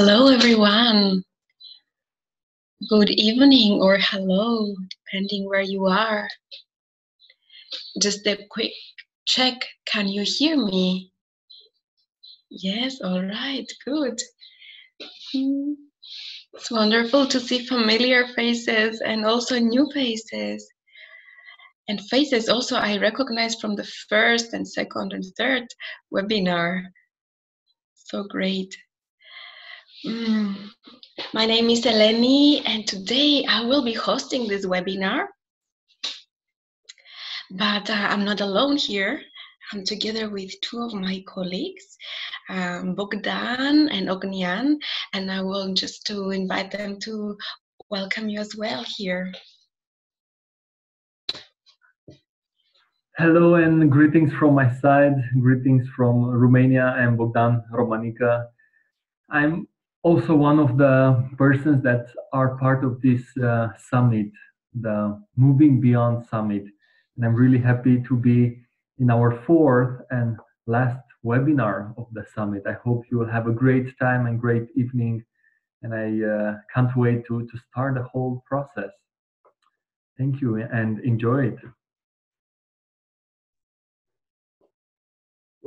Hello, everyone. Good evening or hello, depending where you are. Just a quick check. Can you hear me? Yes, all right, good. Hmm. It's wonderful to see familiar faces and also new faces. And faces also I recognize from the first and second and third webinar. So great. Mm. My name is Eleni, and today I will be hosting this webinar. But uh, I'm not alone here. I'm together with two of my colleagues, um, Bogdan and Ognian, and I will just to invite them to welcome you as well here. Hello and greetings from my side. Greetings from Romania. I'm Bogdan Romanica. I'm also one of the persons that are part of this uh, summit, the Moving Beyond Summit. And I'm really happy to be in our fourth and last webinar of the summit. I hope you will have a great time and great evening. And I uh, can't wait to, to start the whole process. Thank you and enjoy it.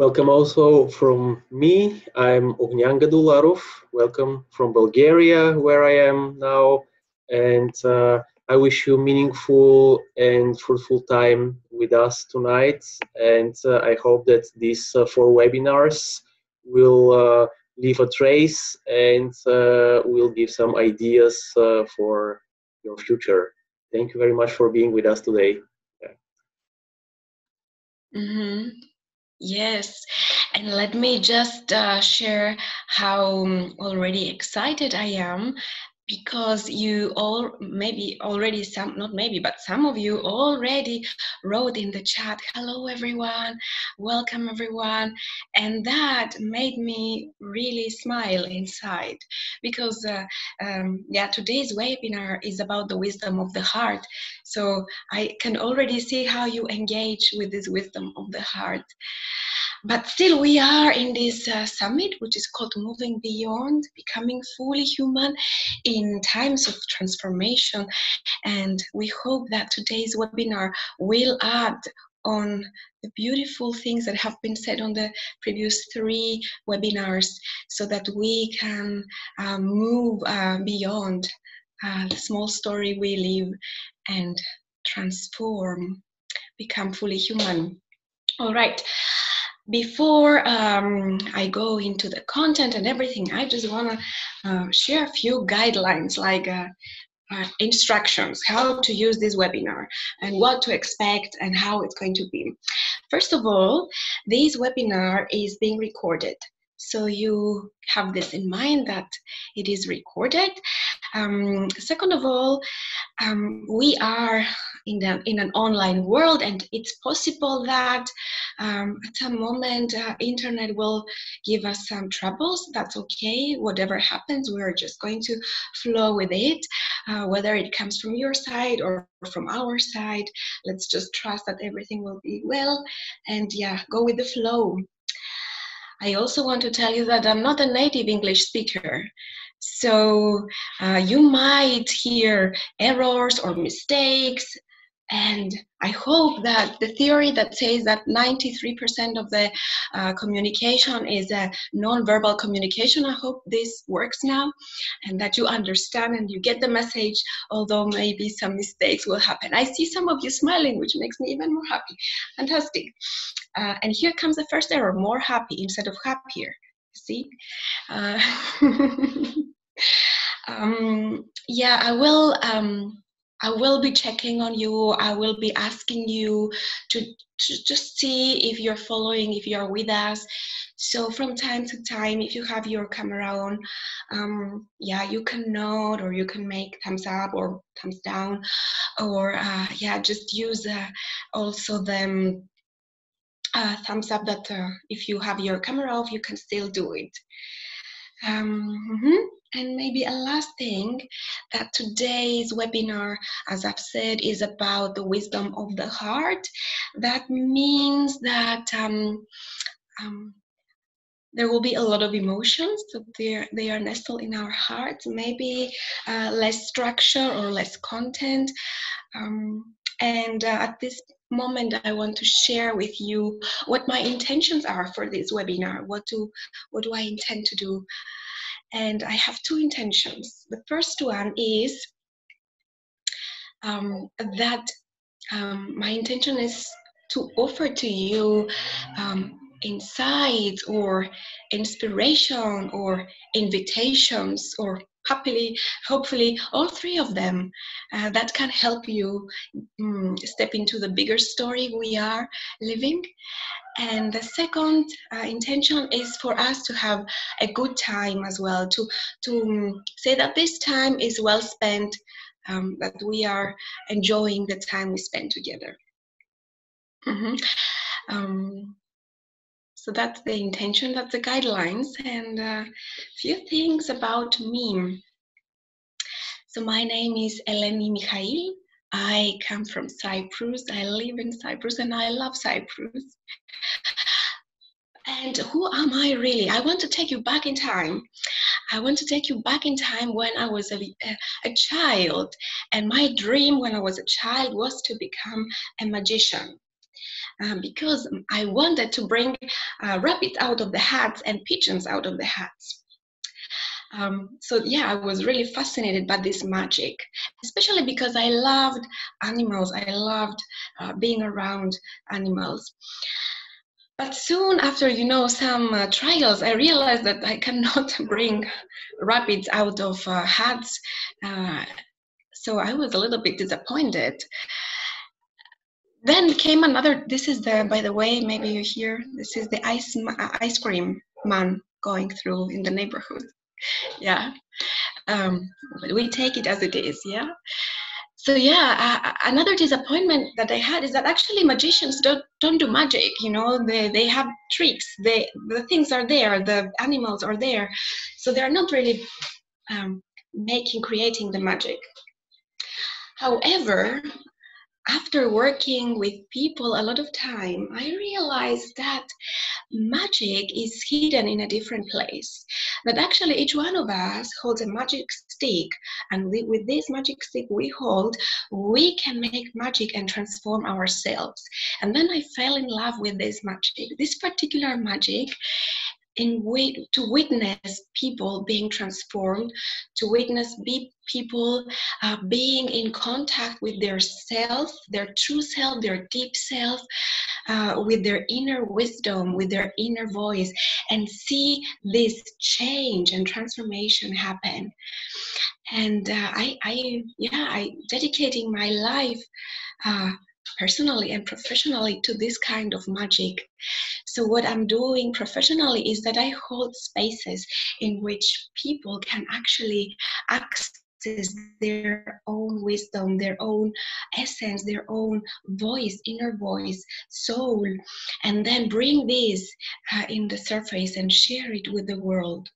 Welcome also from me. I'm Ognian Gadularov. Welcome from Bulgaria, where I am now. And uh, I wish you meaningful and fruitful time with us tonight. And uh, I hope that these uh, four webinars will uh, leave a trace and uh, will give some ideas uh, for your future. Thank you very much for being with us today. Yeah. Mm-hmm. Yes, and let me just uh, share how um, already excited I am because you all maybe already some not maybe but some of you already wrote in the chat hello everyone. Welcome everyone. And that made me really smile inside because uh, um, yeah today's webinar is about the wisdom of the heart. So i can already see how you engage with this wisdom of the heart but still, we are in this uh, summit, which is called Moving Beyond, Becoming Fully Human in Times of Transformation. And we hope that today's webinar will add on the beautiful things that have been said on the previous three webinars so that we can uh, move uh, beyond uh, the small story we live and transform, become fully human. All right before um, I go into the content and everything, I just want to uh, share a few guidelines like uh, uh, instructions, how to use this webinar and what to expect and how it's going to be. First of all, this webinar is being recorded. So you have this in mind that it is recorded. Um, second of all, um, we are in, the, in an online world and it's possible that um, at some moment uh, internet will give us some troubles. That's okay. Whatever happens we're just going to flow with it uh, whether it comes from your side or from our side. Let's just trust that everything will be well and yeah go with the flow. I also want to tell you that I'm not a native English speaker. So uh, you might hear errors or mistakes and I hope that the theory that says that 93% of the uh, communication is a non-verbal communication, I hope this works now and that you understand and you get the message, although maybe some mistakes will happen. I see some of you smiling, which makes me even more happy. Fantastic. Uh, and here comes the first error, more happy instead of happier. See? Uh, um, yeah, I will um, I will be checking on you. I will be asking you to, to just see if you're following, if you're with us. So from time to time, if you have your camera on, um, yeah, you can nod or you can make thumbs up or thumbs down, or uh, yeah, just use uh, also the uh, thumbs up that uh, if you have your camera off, you can still do it. Um, mm-hmm. And maybe a last thing that today's webinar, as I've said, is about the wisdom of the heart. That means that um, um, there will be a lot of emotions that they they are nestled in our hearts maybe uh, less structure or less content. Um, and uh, at this moment i want to share with you what my intentions are for this webinar. What do what do i intend to do and i have two intentions. The first one is um, that um, my intention is to offer to you um, insights or inspiration or invitations or happily hopefully all three of them uh, that can help you um, step into the bigger story we are living and the second uh, intention is for us to have a good time as well to to um, say that this time is well spent um, that we are enjoying the time we spend together mm-hmm. Um, so that's the intention, that's the guidelines, and a uh, few things about me. So my name is Eleni Michail. I come from Cyprus. I live in Cyprus and I love Cyprus. And who am I really? I want to take you back in time. I want to take you back in time when I was a, a, child. And my dream when I was a child was to become a magician um, because I wanted to bring uh, rabbits out of the hats and pigeons out of the hats. Um, so yeah, I was really fascinated by this magic, especially because I loved animals. I loved uh, being around animals. But soon after, you know, some uh, trials, I realized that I cannot bring rabbits out of uh, hats. Uh, so I was a little bit disappointed then came another this is the by the way maybe you hear this is the ice ice cream man going through in the neighborhood yeah. Um, we take it as it is yeah? So yeah uh, another disappointment that i had is that actually magicians don't don't do magic you know? They they have tricks. They the things are there the animals are there. So they're not really um, making creating the magic. However after working with people a lot of time, I realized that magic is hidden in a different place. That actually each one of us holds a magic stick, and we, with this magic stick we hold, we can make magic and transform ourselves. And then I fell in love with this magic. This particular magic in wait to witness people being transformed, to witness be people uh, being in contact with their self, their true self, their deep self, uh, with their inner wisdom, with their inner voice, and see this change and transformation happen. And uh, I, I, yeah, I dedicating my life uh, personally and professionally to this kind of magic. So, what I'm doing professionally is that I hold spaces in which people can actually access their own wisdom, their own essence, their own voice, inner voice, soul, and then bring this uh, in the surface and share it with the world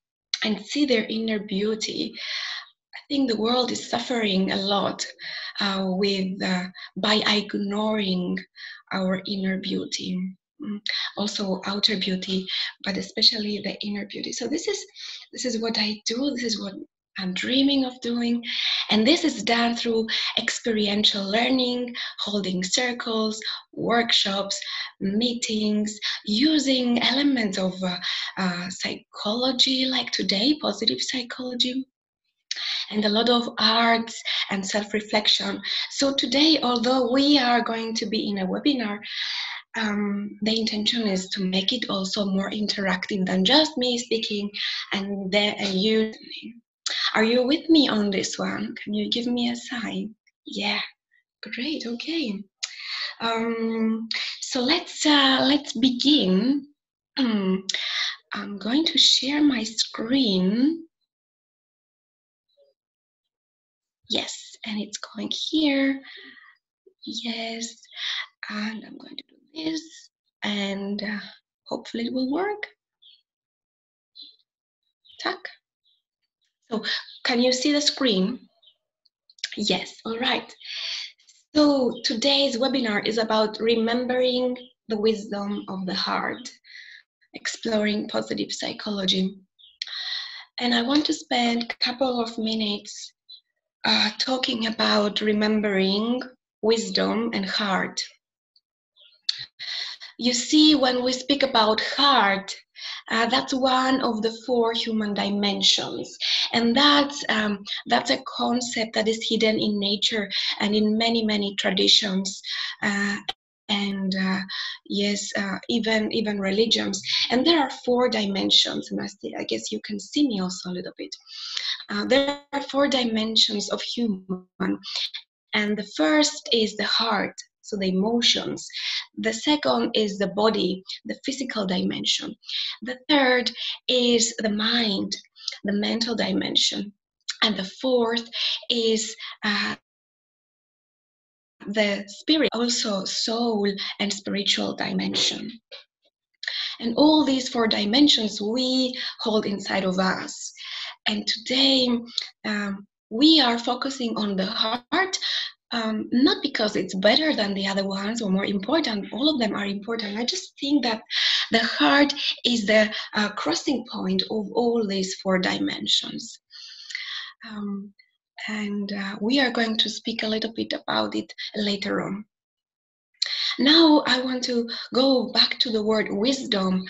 and see their inner beauty. Think the world is suffering a lot uh, with uh, by ignoring our inner beauty mm, also outer beauty but especially the inner beauty. So this is this is what i do this is what i'm dreaming of doing and this is done through experiential learning holding circles workshops meetings using elements of uh, uh, psychology like today positive psychology and a lot of arts and self reflection. So, today, although we are going to be in a webinar, um, the intention is to make it also more interactive than just me speaking and then you. Are you with me on this one? Can you give me a sign? Yeah, great. Okay. Um, so let's uh, let's begin. I'm going to share my screen. Yes, and it's going here. Yes, and I'm going to do this, and uh, hopefully it will work. Tuck. So, can you see the screen? Yes, all right. So, today's webinar is about remembering the wisdom of the heart. exploring positive psychology. And I want to spend a couple of minutes uh, talking about remembering wisdom and heart. You see, when we speak about heart, uh, that's one of the four human dimensions, and that's um, that's a concept that is hidden in nature and in many many traditions. Uh, and uh, yes, uh, even even religions, and there are four dimensions. And I, guess you can see me also a little bit. Uh, there are four dimensions of human, and the first is the heart, so the emotions. The second is the body, the physical dimension. The third is the mind, the mental dimension. And the fourth is uh, the spirit, also soul and spiritual dimension. And all these four dimensions we hold inside of us. And today, um, we are focusing on the heart um, not because it's better than the other ones or more important all of them are important i just think that the heart is the uh, crossing point of all these four dimensions um, and uh, we are going to speak a little bit about it later on. Now i want to go back to the word wisdom.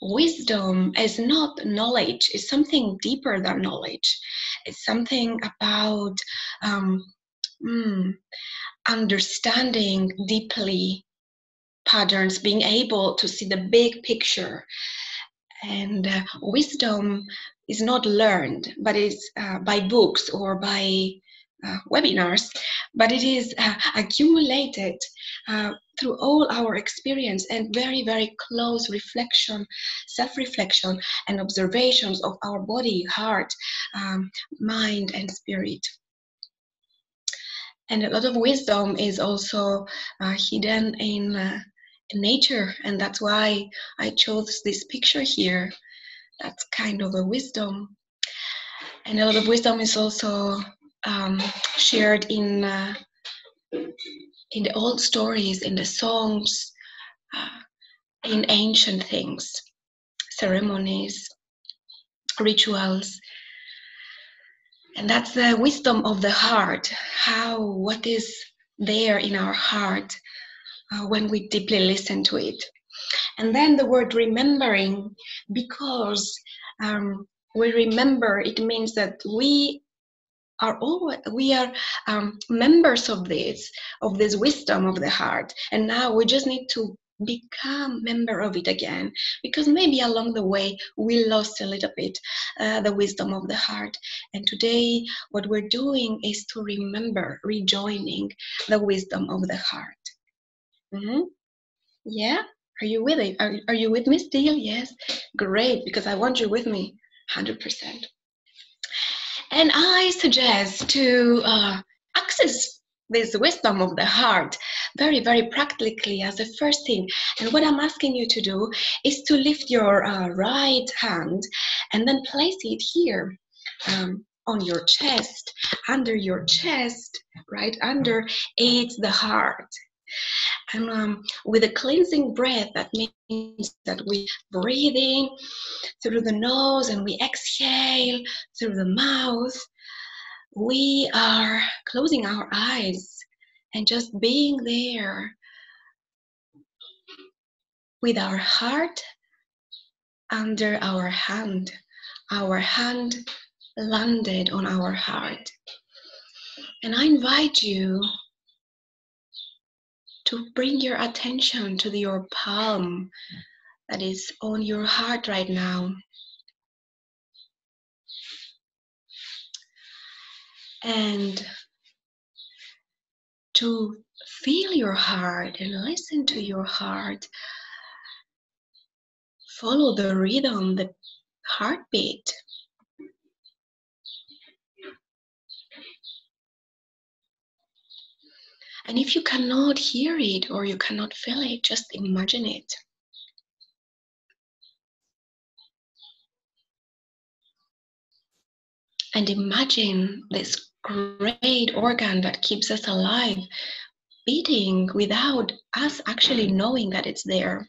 Wisdom is not knowledge. It's something deeper than knowledge. It's something about um, mm, understanding deeply patterns, being able to see the big picture. And uh, wisdom is not learned, but it's uh, by books or by uh, webinars, but it is uh, accumulated uh, through all our experience and very, very close reflection, self reflection, and observations of our body, heart, um, mind, and spirit. And a lot of wisdom is also uh, hidden uh, in nature and that's why i chose this picture here that's kind of a wisdom. And a lot of wisdom is also um, shared in uh, in the old stories in the songs uh, in ancient things ceremonies rituals. And that's the wisdom of the heart how what is there in our heart uh, when we deeply listen to it and then the word remembering because um, we remember it means that we are all we are um, members of this of this wisdom of the heart. And now we just need to become member of it again because maybe along the way we lost a little bit uh, the wisdom of the heart. And today what we're doing is to remember rejoining the wisdom of the heart. Mm-hmm. yeah are you with it are, are you with me still yes great because i want you with me 100% and i suggest to uh, access this wisdom of the heart very, very practically as the first thing. And what I'm asking you to do is to lift your uh, right hand and then place it here. Um, on your chest, under your chest, right under, it's the heart. And um, with a cleansing breath, that means that we breathe in through the nose and we exhale through the mouth. We are closing our eyes and just being there with our heart under our hand, our hand landed on our heart. And I invite you to bring your attention to your palm that is on your heart right now. And to feel your heart and listen to your heart. Follow the rhythm, the heartbeat. And if you cannot hear it or you cannot feel it, just imagine it. And imagine this great organ that keeps us alive, beating without us actually knowing that it's there.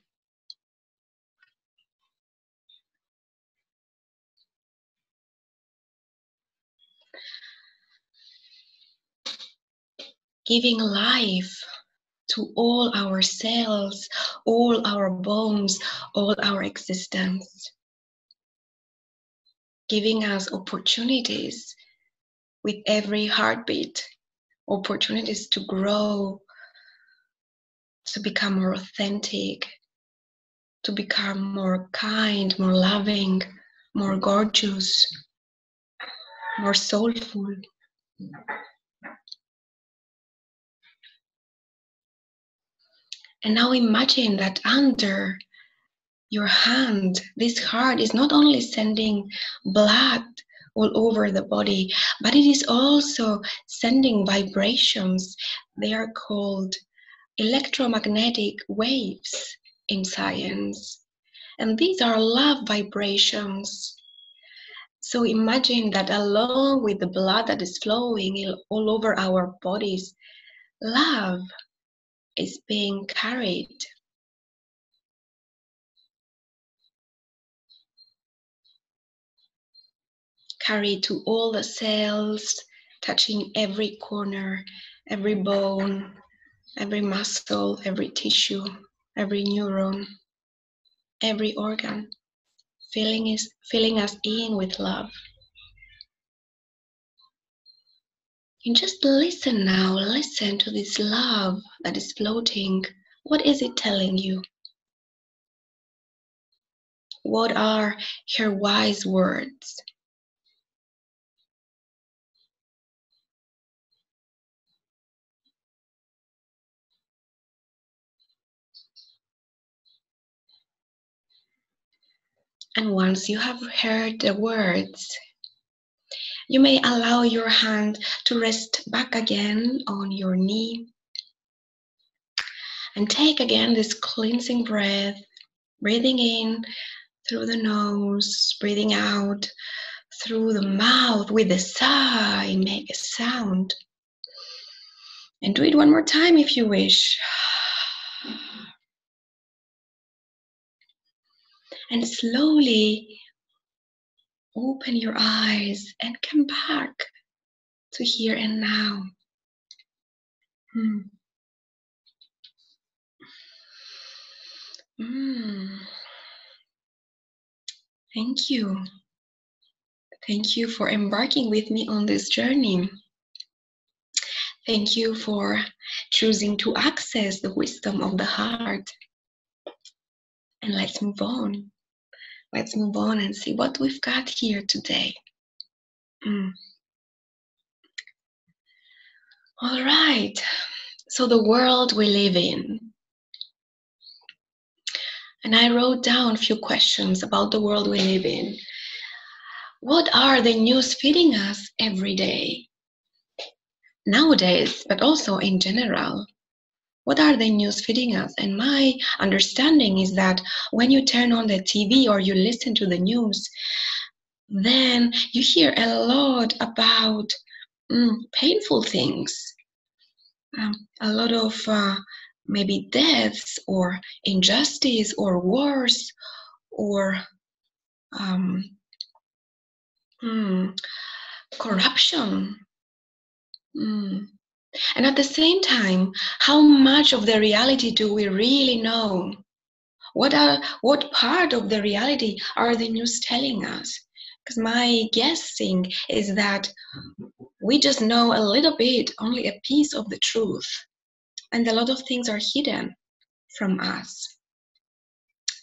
Giving life to all our cells, all our bones, all our existence, giving us opportunities with every heartbeat, opportunities to grow, to become more authentic, to become more kind, more loving, more gorgeous, more soulful. And now imagine that under your hand, this heart is not only sending blood all over the body, but it is also sending vibrations. They are called electromagnetic waves in science. And these are love vibrations. So imagine that along with the blood that is flowing all over our bodies, love is being carried. Carried to all the cells, touching every corner, every bone, every muscle, every tissue, every neuron, every organ, filling, is, filling us in with love. And just listen now, listen to this love that is floating. What is it telling you? What are her wise words? And once you have heard the words, you may allow your hand to rest back again on your knee. And take again this cleansing breath, breathing in through the nose, breathing out through the mouth with a sigh, make a sound. And do it one more time if you wish. And slowly open your eyes and come back to here and now. Mm. Thank you. Thank you for embarking with me on this journey. Thank you for choosing to access the wisdom of the heart. And let's move on let's move on and see what we've got here today. Mm. All right, so the world we live in. And I wrote down a few questions about the world we live in. What are the news feeding us every day? Nowadays, but also in general what are the news feeding us? And my understanding is that when you turn on the TV or you listen to the news, then you hear a lot about mm, painful things, um, a lot of uh, maybe deaths or injustice or wars or um, mm, corruption. Mm. And at the same time, how much of the reality do we really know? What are what part of the reality are the news telling us? Because my guessing is that we just know a little bit, only a piece of the truth. And a lot of things are hidden from us.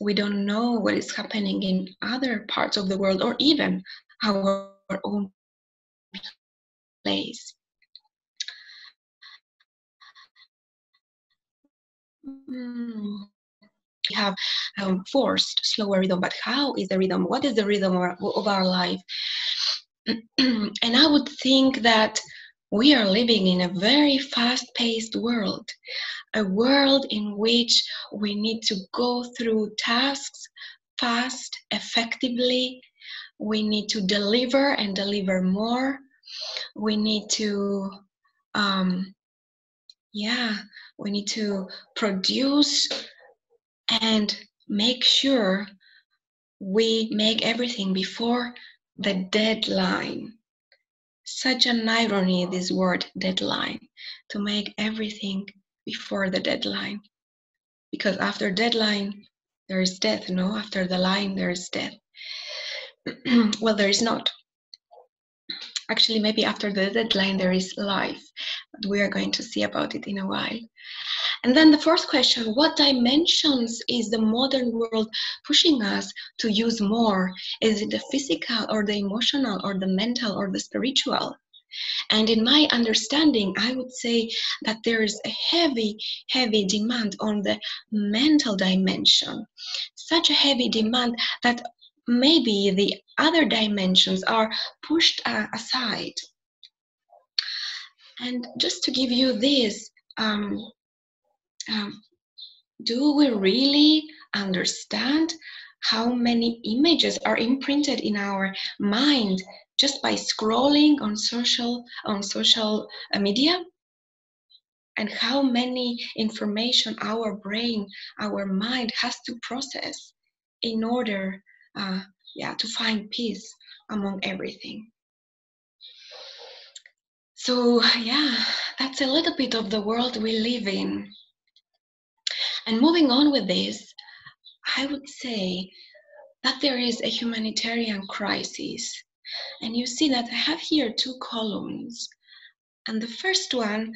We don't know what is happening in other parts of the world or even our own place. Mm. We have um, forced slower rhythm, but how is the rhythm? What is the rhythm of, our life? and I would think that we are living in a very fast paced world, a world in which we need to go through tasks fast, effectively. We need to deliver and deliver more. We need to, um, yeah, we need to produce and make sure we make everything before the deadline. such an irony, this word deadline, to make everything before the deadline. Because after deadline, there is death, no? After the line, there is death. well, there is not. Actually, maybe after the deadline, there is life, but we are going to see about it in a while. And then the fourth question what dimensions is the modern world pushing us to use more? Is it the physical or the emotional or the mental or the spiritual? And in my understanding, I would say that there is a heavy, heavy demand on the mental dimension. Such a heavy demand that maybe the other dimensions are pushed uh, aside. And just to give you this, um, um, do we really understand how many images are imprinted in our mind just by scrolling on social on social uh, media and how many information our brain our mind has to process in order uh, yeah to find peace among everything so yeah that's a little bit of the world we live in and moving on with this i would say that there is a humanitarian crisis and you see that I have here two columns. And the first one,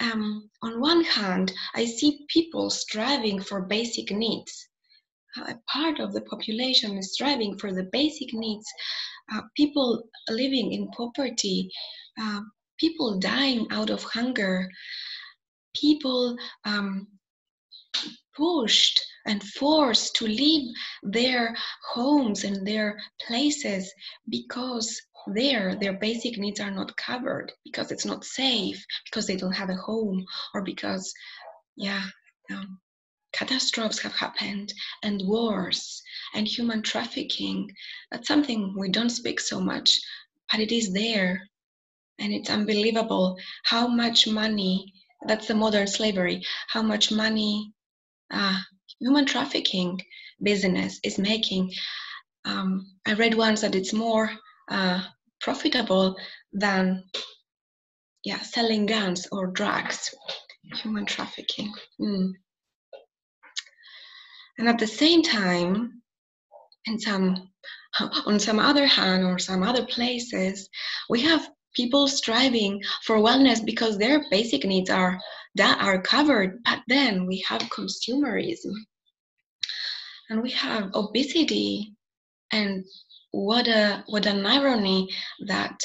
um, on one hand, I see people striving for basic needs. A part of the population is striving for the basic needs. Uh, people living in poverty, uh, people dying out of hunger, people um, pushed and forced to leave their homes and their places because there their basic needs are not covered because it's not safe because they don't have a home or because yeah um, catastrophes have happened and wars and human trafficking that's something we don't speak so much but it is there and it's unbelievable how much money that's the modern slavery how much money uh, human trafficking business is making. Um, I read once that it's more uh, profitable than yeah selling guns or drugs. Human trafficking. Mm. And at the same time, in some on some other hand or some other places, we have people striving for wellness because their basic needs are that are covered. But then we have consumerism. And we have obesity. And what a what an irony that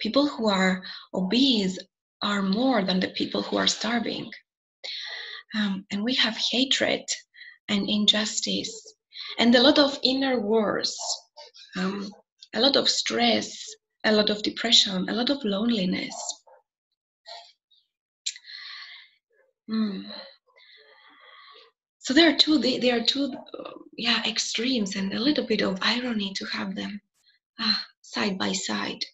people who are obese are more than the people who are starving. Um, and we have hatred and injustice and a lot of inner wars um, a lot of stress a lot of depression a lot of loneliness. Mm so there are two they are two yeah extremes and a little bit of irony to have them uh, side by side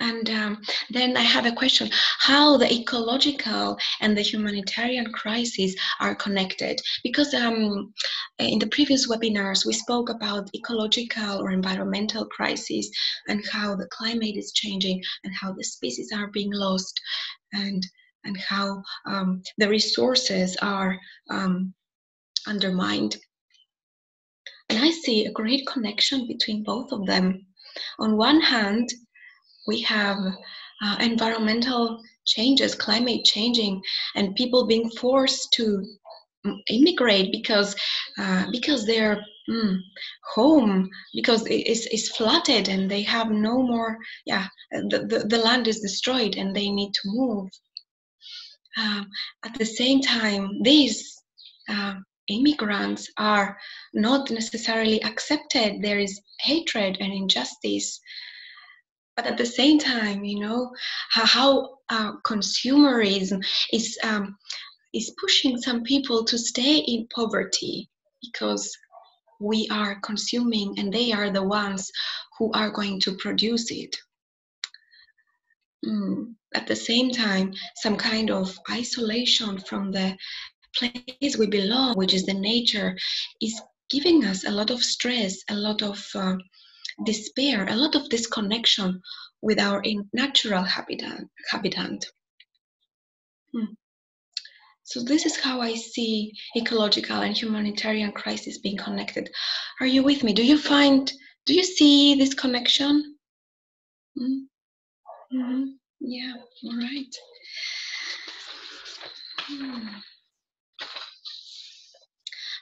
and um, then I have a question how the ecological and the humanitarian crises are connected. Because um, in the previous webinars, we spoke about ecological or environmental crises and how the climate is changing and how the species are being lost. And and how um, the resources are um, undermined. And I see a great connection between both of them. On one hand, we have uh, environmental changes, climate changing, and people being forced to mm, immigrate because uh, because their mm, home because it is, is flooded and they have no more yeah the, the, the land is destroyed and they need to move um, at the same time, these uh, immigrants are not necessarily accepted. There is hatred and injustice. But at the same time, you know, how, uh, consumerism is, um, is pushing some people to stay in poverty because we are consuming and they are the ones who are going to produce it. Mm at the same time some kind of isolation from the place we belong which is the nature is giving us a lot of stress a lot of uh, despair a lot of disconnection with our natural habitat. Hmm. So this is how I see ecological and humanitarian crisis being connected. Are you with me? Do you find, do you see this connection? Mm -hmm. Yeah, all right. Hmm.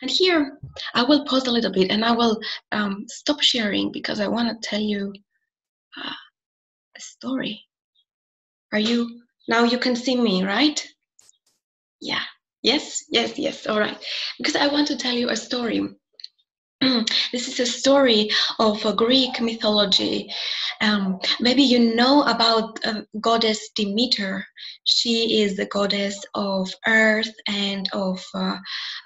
And here, I will pause a little bit and I will um, stop sharing because I want to tell you uh, a story. Are you, now you can see me, right? Yeah, yes, yes, yes, all right. Because I want to tell you a story. this is a story of a Greek mythology. Um, maybe you know about uh, goddess Demeter. She is the goddess of earth and of uh,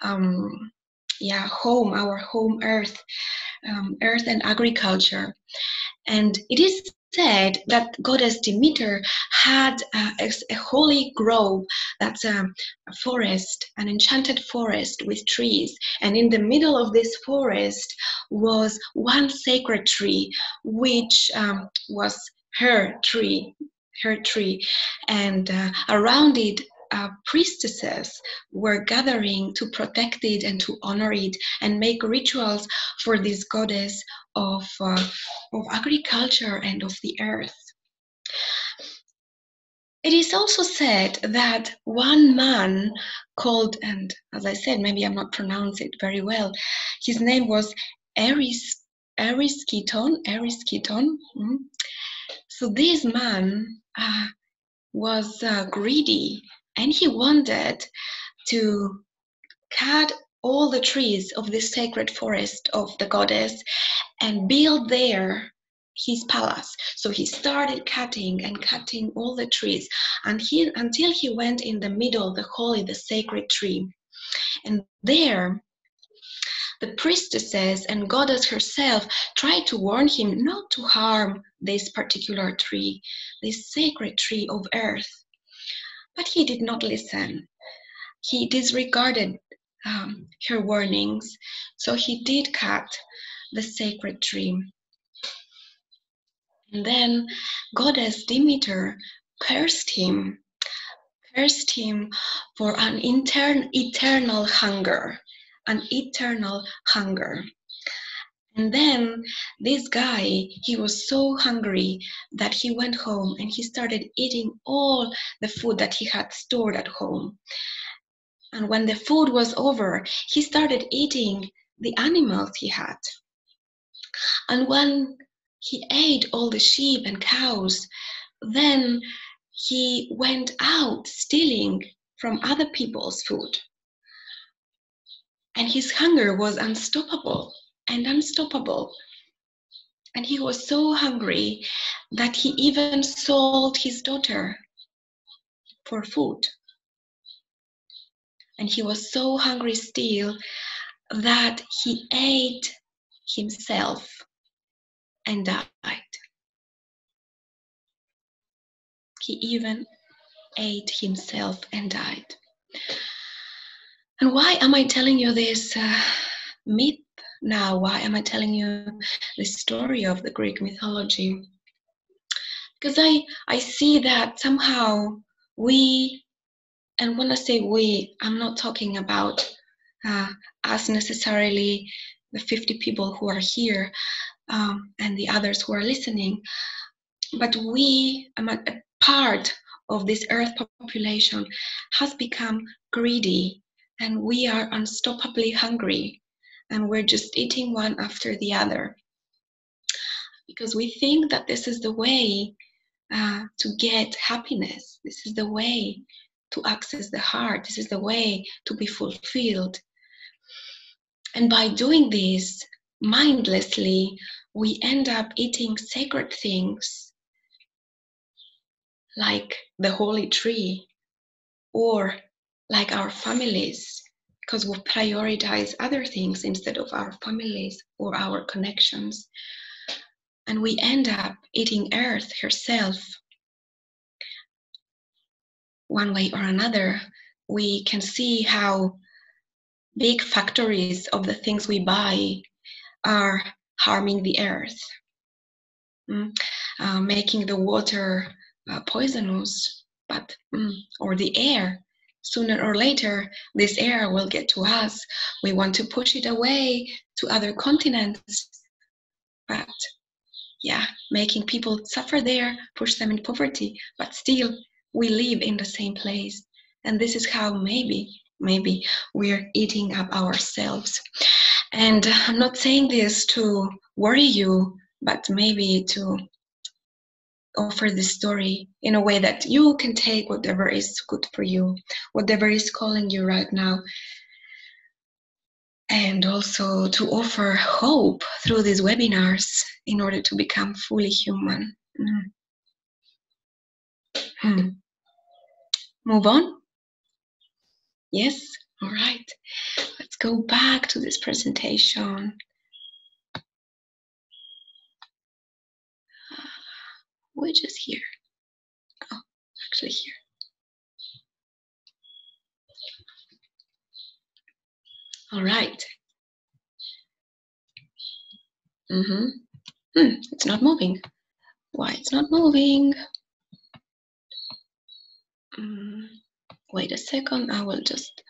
um, yeah home our home earth um, earth and agriculture. And it is said that goddess demeter had uh, a, holy grove that's a, a, forest an enchanted forest with trees. And in the middle of this forest was one sacred tree which um, was her tree her tree. And uh, around it uh, priestesses were gathering to protect it and to honor it and make rituals for this goddess of, uh, of agriculture and of the earth. It is also said that one man called, and as I said, maybe I'm not pronouncing it very well, his name was Eris, Erysichthon, Erysichthon. Mm. So this man uh, was uh, greedy and he wanted to cut all the trees of this sacred forest of the goddess and build there his palace. So he started cutting and cutting all the trees and he, until he went in the middle, the holy, the sacred tree. And there, the priestesses and goddess herself tried to warn him not to harm this particular tree, this sacred tree of earth. But he did not listen. He disregarded um, her warnings, so he did cut the sacred tree. And then goddess Demeter cursed him, cursed him for an intern, eternal hunger, an eternal hunger. And then this guy, he was so hungry that he went home and he started eating all the food that he had stored at home. And when the food was over, he started eating the animals he had. And when he ate all the sheep and cows, then he went out stealing from other people's food. And his hunger was unstoppable and unstoppable. And he was so hungry that he even sold his daughter for food. And he was so hungry still that he ate himself and died. He even ate himself and died. And why am I telling you this uh, myth now why am i telling you the story of the greek mythology? Because i i see that somehow we and when i say we i'm not talking about uh, us necessarily the 50 people who are here um, and the others who are listening but we a part of this earth population has become greedy and we are unstoppably hungry and we're just eating one after the other. Because we think that this is the way uh, to get happiness. This is the way to access the heart. This is the way to be fulfilled. And by doing this mindlessly we end up eating sacred things like the holy tree or like our families because we prioritize other things instead of our families or our connections. And we end up eating Earth herself. One way or another, we can see how big factories of the things we buy are harming the earth. Mm. uh, making the water uh, poisonous, but mm, or the air. Sooner or later, this air will get to us. We want to push it away to other continents, but yeah, making people suffer there, push them in poverty, but still we live in the same place. And this is how maybe, maybe we're eating up ourselves. And I'm not saying this to worry you, but maybe to offer this story in a way that you can take whatever is good for you, whatever is calling you right now. And also to offer hope through these webinars in order to become fully human. Mm. Hmm. Move on? Yes? All right. Let's go back to this presentation. Which is here. Oh, actually here. All right. Mm-hmm. Hmm, it's not moving. Why it's not moving? Mm, wait a second, I will just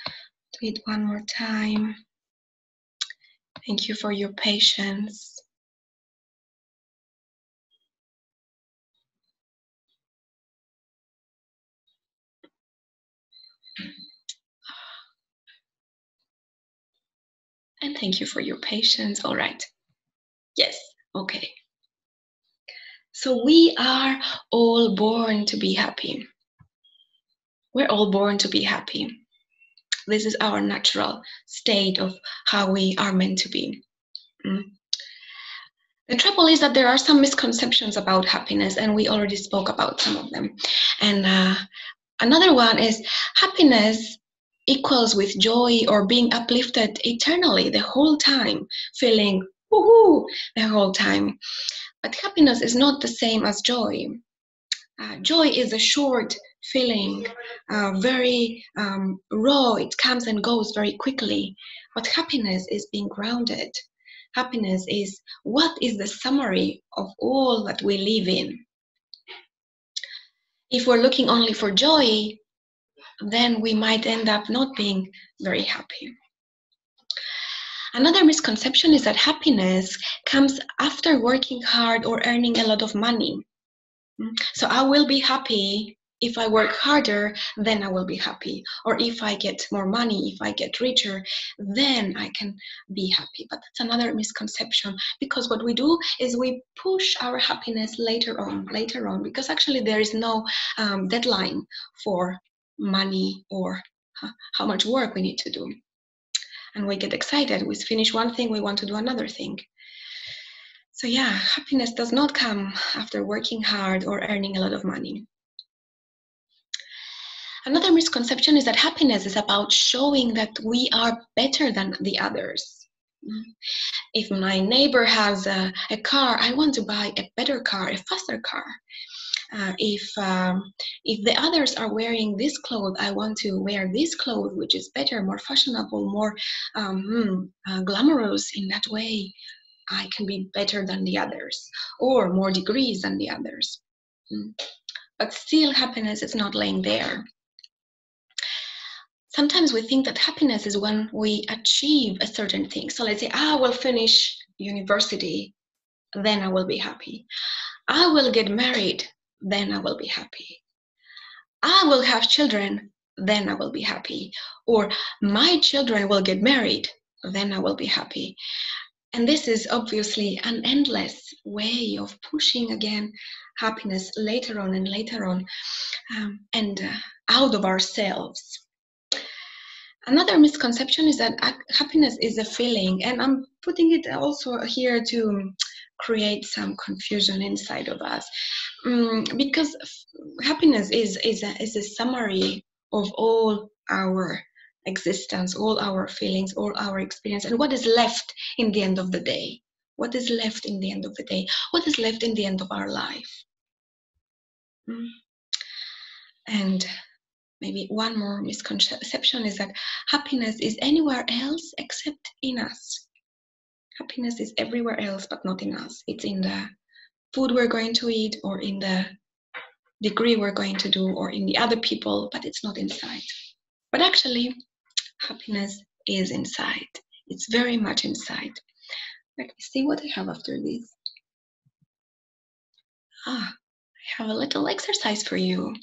do it one more time. Thank you for your patience. And thank you for your patience. All right. Yes. Okay. So we are all born to be happy. We're all born to be happy. This is our natural state of how we are meant to be. Mm. The trouble is that there are some misconceptions about happiness, and we already spoke about some of them. And uh, another one is happiness equals with joy or being uplifted eternally the whole time, feeling woohoo the whole time. But happiness is not the same as joy. Uh, joy is a short feeling, uh, very um, raw, it comes and goes very quickly. But happiness is being grounded. Happiness is what is the summary of all that we live in. If we're looking only for joy, then we might end up not being very happy. Another misconception is that happiness comes after working hard or earning a lot of money. So I will be happy if I work harder, then I will be happy. Or if I get more money, if I get richer, then I can be happy. But that's another misconception because what we do is we push our happiness later on, later on, because actually there is no um, deadline for money or how much work we need to do. And we get excited. We finish one thing, we want to do another thing. So, yeah, happiness does not come after working hard or earning a lot of money. Another misconception is that happiness is about showing that we are better than the others. If my neighbor has a, a car, I want to buy a better car, a faster car uh, if um, if the others are wearing this clothes, I want to wear this clothes, which is better, more fashionable, more um, hmm, uh, glamorous. In that way, I can be better than the others, or more degrees than the others. Mm. But still, happiness is not laying there. Sometimes we think that happiness is when we achieve a certain thing. So let's say, ah, I will finish university, then I will be happy. I will get married, then I will be happy. I will have children, then I will be happy. Or my children will get married, then I will be happy. And this is obviously an endless way of pushing again happiness later on and later on um, and uh, out of ourselves. Another misconception is that happiness is a feeling, and I'm putting it also here to create some confusion inside of us. Um, because happiness is is a, is a summary of all our existence all our feelings all our experience. And what is left in the end of the day? What is left in the end of the day? What is left in the end of our life? Mm. and maybe one more misconception is that happiness is anywhere else except in us happiness is everywhere else but not in us it's in the food we're going to eat or in the degree we're going to do or in the other people, but it's not inside. But actually, happiness is inside. It's very much inside. Let me see what I have after this. Ah, I have a little exercise for you.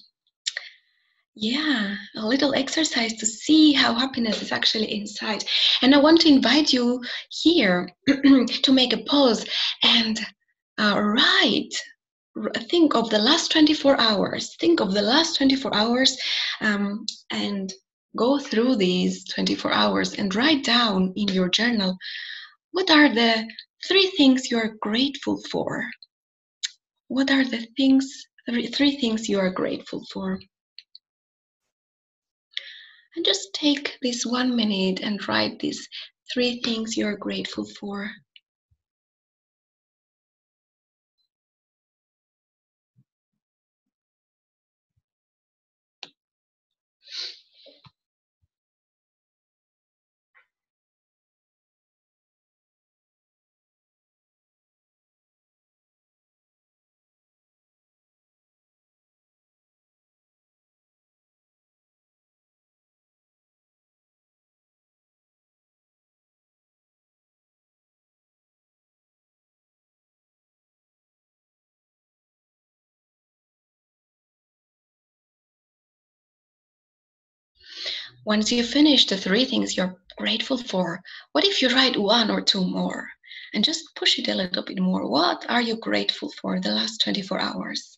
Yeah, a little exercise to see how happiness is actually inside. And I want to invite you here to make a pause and uh, write. Think of the last 24 hours. Think of the last 24 hours um, and go through these 24 hours and write down in your journal what are the three things you are grateful for. What are the things, three, three things you are grateful for? And just take this one minute and write these three things you're grateful for. Once you finish the three things you're grateful for, what if you write one or two more and just push it a little bit more? What are you grateful for the last 24 hours?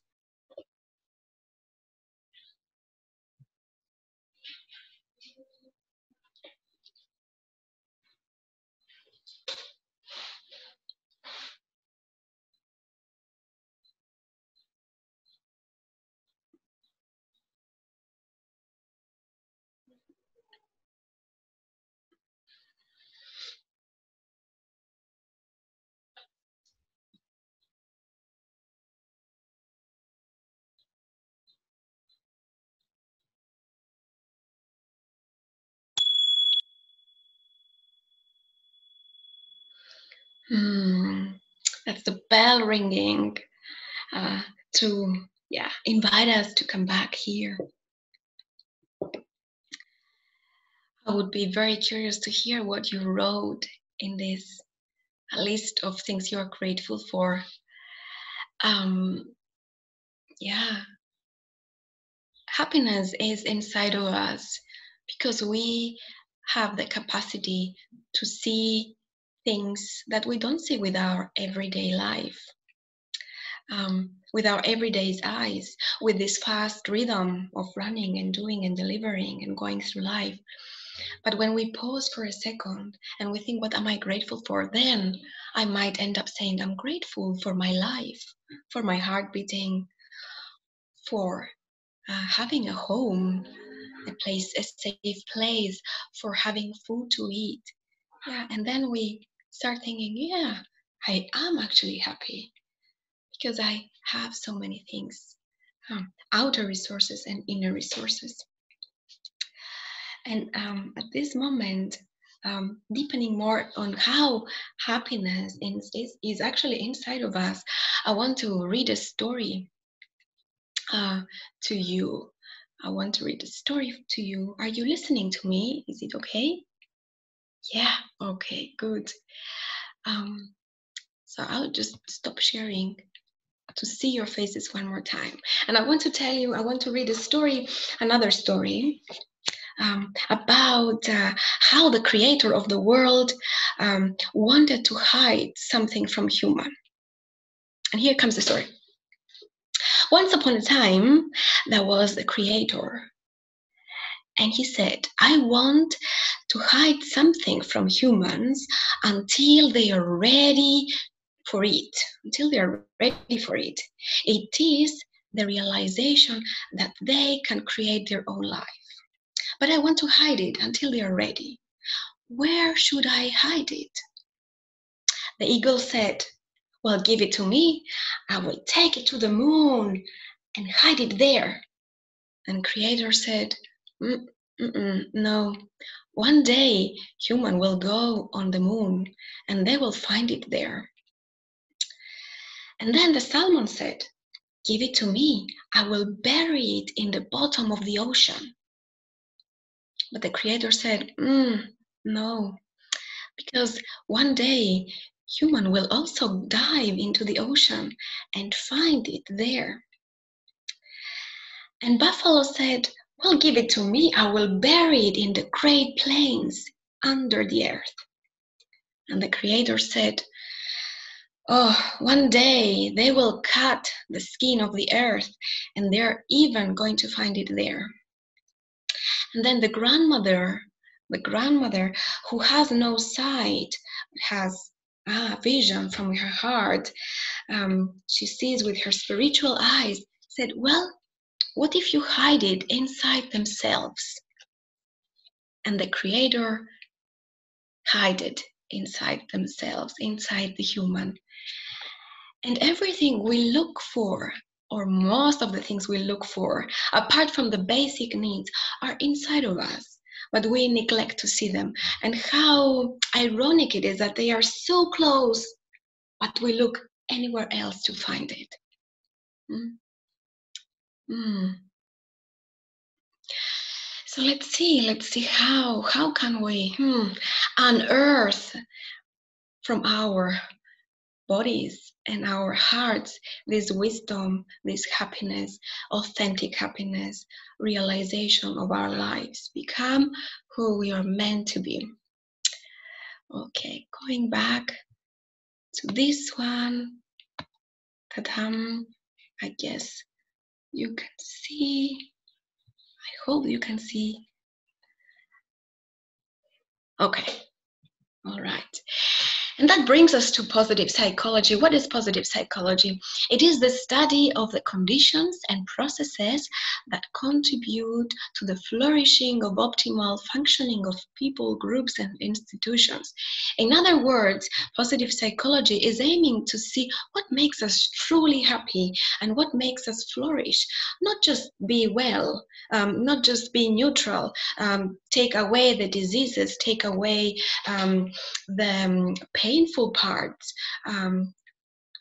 Hmm, that's the bell ringing uh, to yeah invite us to come back here. I would be very curious to hear what you wrote in this list of things you are grateful for. Um, yeah, happiness is inside of us because we have the capacity to see things that we don't see with our everyday life, um, with our everyday's eyes, with this fast rhythm of running and doing and delivering and going through life. But when we pause for a second and we think, what am I grateful for? Then I might end up saying, I'm grateful for my life, for my heart beating, for uh, having a home, a place, a safe place, for having food to eat. Yeah, and then we start thinking, yeah, I am actually happy because I have so many things um, outer resources and inner resources. And um, at this moment, um, deepening more on how happiness is, is, is, actually inside of us, I want to read a story uh, to you. I want to read a story to you. Are you listening to me? Is it okay? Yeah, okay, good. Um, so I'll just stop sharing to see your faces one more time. And I want to tell you, I want to read a story, another story um, about uh, how the creator of the world um, wanted to hide something from human. And here comes the story. Once upon a time, there was a creator. And he said, I want to hide something from humans until they are ready for it, until they are ready for it. It is the realization that they can create their own life. But I want to hide it until they are ready. Where should I hide it? The eagle said, Well, give it to me. I will take it to the moon and hide it there. And Creator said, mm, No, one day, human will go on the moon and they will find it there. And then the salmon said, Give it to me. I will bury it in the bottom of the ocean. But the Creator said, mm, No, because one day human will also dive into the ocean and find it there. And Buffalo said, Well, give it to me. I will bury it in the great plains under the earth. And the Creator said, Oh, one day they will cut the skin of the earth and they're even going to find it there. And then the grandmother, the grandmother who has no sight, has ah, vision from her heart, um, she sees with her spiritual eyes, said, Well, what if you hide it inside themselves? And the Creator hide it inside themselves, inside the human. And everything we look for, or most of the things we look for, apart from the basic needs, are inside of us. But we neglect to see them. And how ironic it is that they are so close, but we look anywhere else to find it. Mm. Mm. So let's see, let's see how how can we hmm, unearth from our bodies and our hearts this wisdom, this happiness, authentic happiness, realization of our lives, become who we are meant to be. Okay, going back to this one, ta I guess you can see I hope you can see. Okay, all right. And that brings us to positive psychology. What is positive psychology? It is the study of the conditions and processes that contribute to the flourishing of optimal functioning of people, groups, and institutions. In other words, positive psychology is aiming to see what makes us truly happy and what makes us flourish, not just be well, um, not just be neutral, um, take away the diseases, take away um, the pain painful parts um,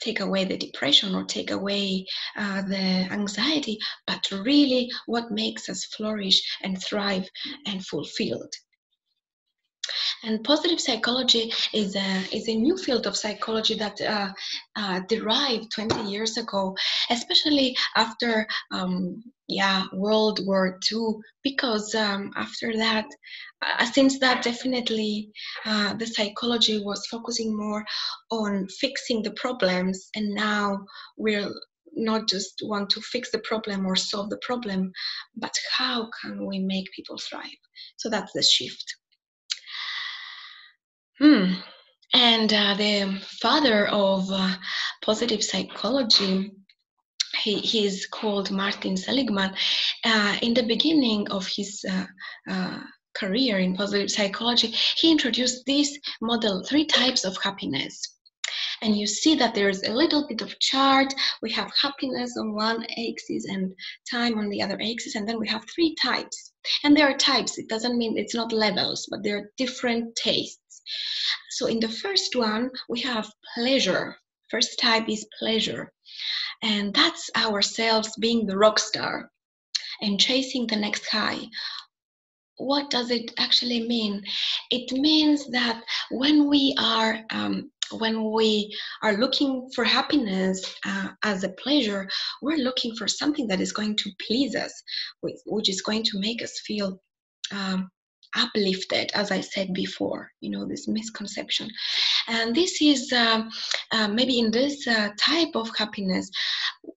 take away the depression or take away uh, the anxiety, but really what makes us flourish and thrive and fulfilled. And positive psychology is a, is a new field of psychology that uh, uh, derived 20 years ago, especially after um, yeah World War II, because um, after that uh, since that definitely uh, the psychology was focusing more on fixing the problems and now we're not just want to fix the problem or solve the problem but how can we make people thrive so that's the shift hmm. and uh, the father of uh, positive psychology he, he's called Martin Seligman. Uh, in the beginning of his uh, uh, career in positive psychology, he introduced this model, three types of happiness. And you see that there's a little bit of chart. We have happiness on one axis and time on the other axis, and then we have three types. And there are types. It doesn't mean it's not levels, but there are different tastes. So in the first one, we have pleasure. First type is pleasure. And that's ourselves being the rock star and chasing the next high what does it actually mean? It means that when we are um, when we are looking for happiness uh, as a pleasure, we're looking for something that is going to please us, which is going to make us feel um, uplifted, as I said before. You know this misconception, and this is uh, uh, maybe in this uh, type of happiness,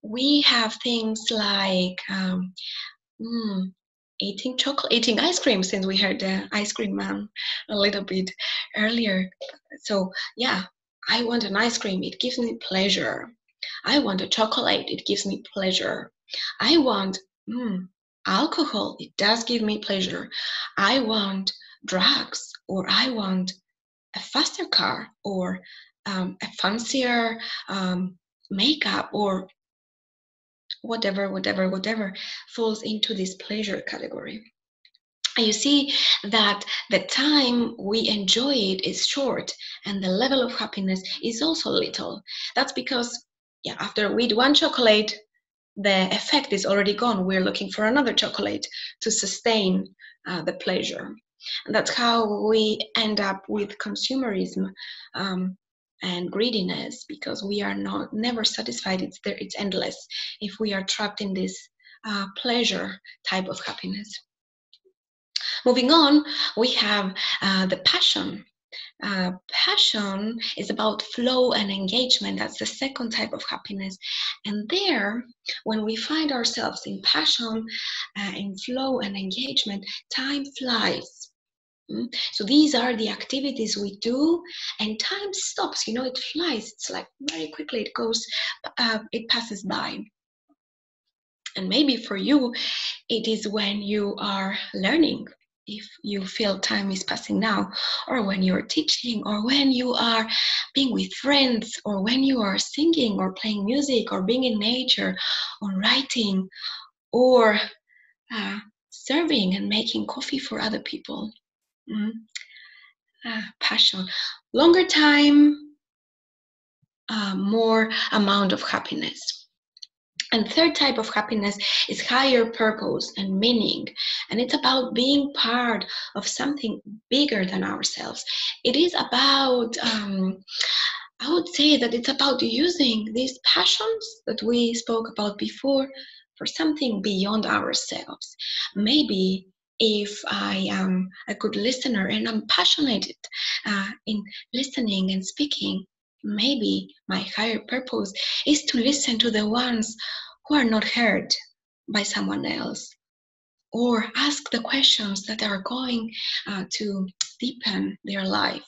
we have things like. Um, mm, eating chocolate, eating ice cream, since we heard the ice cream man a little bit earlier. So yeah, I want an ice cream. It gives me pleasure. I want a chocolate. It gives me pleasure. I want mm, alcohol. It does give me pleasure. I want drugs, or I want a faster car, or um, a fancier um, makeup, or whatever, whatever, whatever falls into this pleasure category. You see that the time we enjoy it is short and the level of happiness is also little. That's because yeah, after we eat one chocolate, the effect is already gone. We're looking for another chocolate to sustain uh, the pleasure. And that's how we end up with consumerism um, and greediness because we are not never satisfied. It's there. It's endless if we are trapped in this uh, pleasure type of happiness. Moving on, we have uh, the passion uh, passion is about flow and engagement. That's the second type of happiness. And there, when we find ourselves in passion, uh, in flow and engagement, time flies. Mm? So these are the activities we do, and time stops. You know, it flies. It's like very quickly it goes, uh, it passes by. And maybe for you, it is when you are learning if you feel time is passing now, or when you're teaching, or when you are being with friends, or when you are singing, or playing music, or being in nature, or writing, or uh, serving and making coffee for other people. Mm. Uh, passion. Longer time, uh, more amount of happiness. And third type of happiness is higher purpose and meaning. And it's about being part of something bigger than ourselves. It is about, um, I would say that it's about using these passions that we spoke about before for something beyond ourselves. Maybe if I am a good listener and I'm passionate uh, in listening and speaking, maybe my higher purpose is to listen to the ones who are not heard by someone else or ask the questions that are going uh, to deepen their life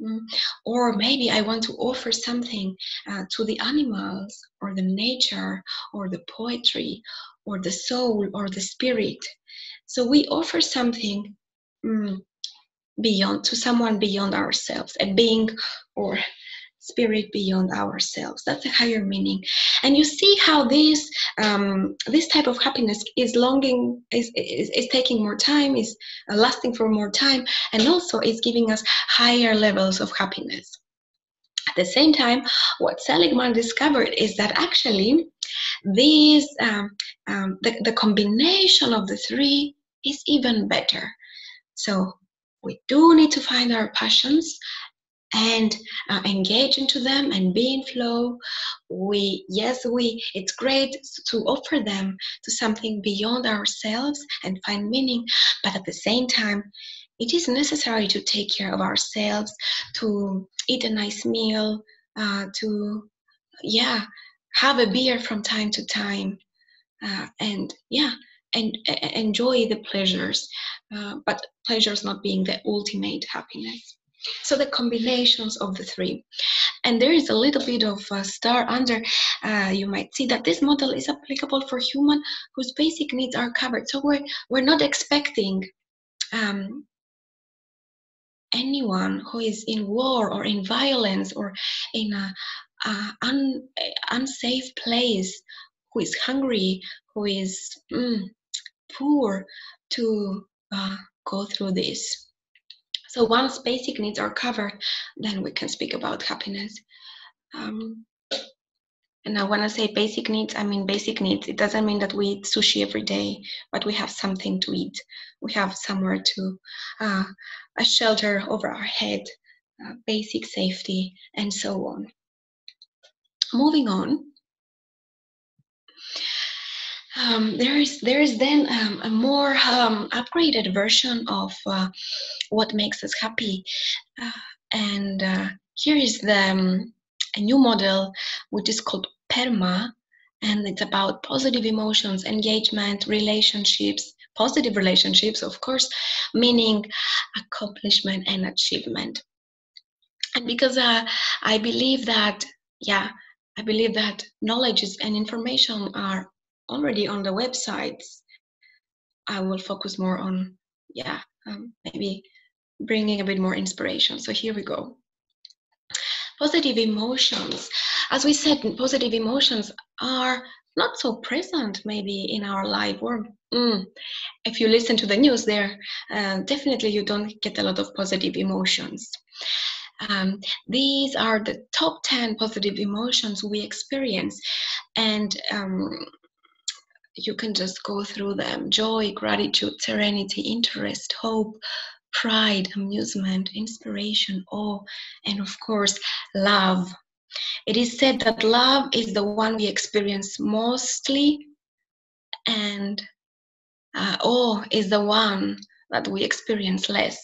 mm. or maybe i want to offer something uh, to the animals or the nature or the poetry or the soul or the spirit so we offer something mm, beyond to someone beyond ourselves a being or spirit beyond ourselves. That's a higher meaning. And you see how this um, this type of happiness is longing is, is, is taking more time is uh, lasting for more time and also is giving us higher levels of happiness. At the same time what seligman discovered is that actually these um, um, the, the combination of the three is even better. So we do need to find our passions and uh, engage into them and be in flow. We yes we it's great to offer them to something beyond ourselves and find meaning but at the same time it is necessary to take care of ourselves to eat a nice meal uh, to yeah have a beer from time to time uh, and yeah and enjoy the pleasures uh, but pleasures not being the ultimate happiness so the combinations of the three. And there is a little bit of a star under. Uh, you might see that this model is applicable for human whose basic needs are covered. So we're, we're not expecting um, anyone who is in war or in violence or in a, a un, unsafe place, who is hungry, who is mm, poor, to uh, go through this. So once basic needs are covered, then we can speak about happiness. Um, and I want to say basic needs, I mean basic needs. It doesn't mean that we eat sushi every day, but we have something to eat. We have somewhere to, uh, a shelter over our head, uh, basic safety, and so on. Moving on, um, there is there is then um, a more um, upgraded version of uh, what makes us happy, uh, and uh, here is the um, a new model which is called PERMA, and it's about positive emotions, engagement, relationships, positive relationships, of course, meaning accomplishment and achievement. And because uh, I believe that, yeah, I believe that knowledge and information are already on the websites, I will focus more on, yeah, um, maybe bringing a bit more inspiration. So here we go. Positive emotions. As we said, positive emotions are not so present maybe in our life or mm, if you listen to the news there uh, definitely you don't get a lot of positive emotions Um, these are the top 10 positive emotions we experience. And um, you can just go through them joy, gratitude, serenity, interest, hope, pride, amusement, inspiration, awe, and of course, love. It is said that love is the one we experience mostly, and uh, awe is the one that we experience less.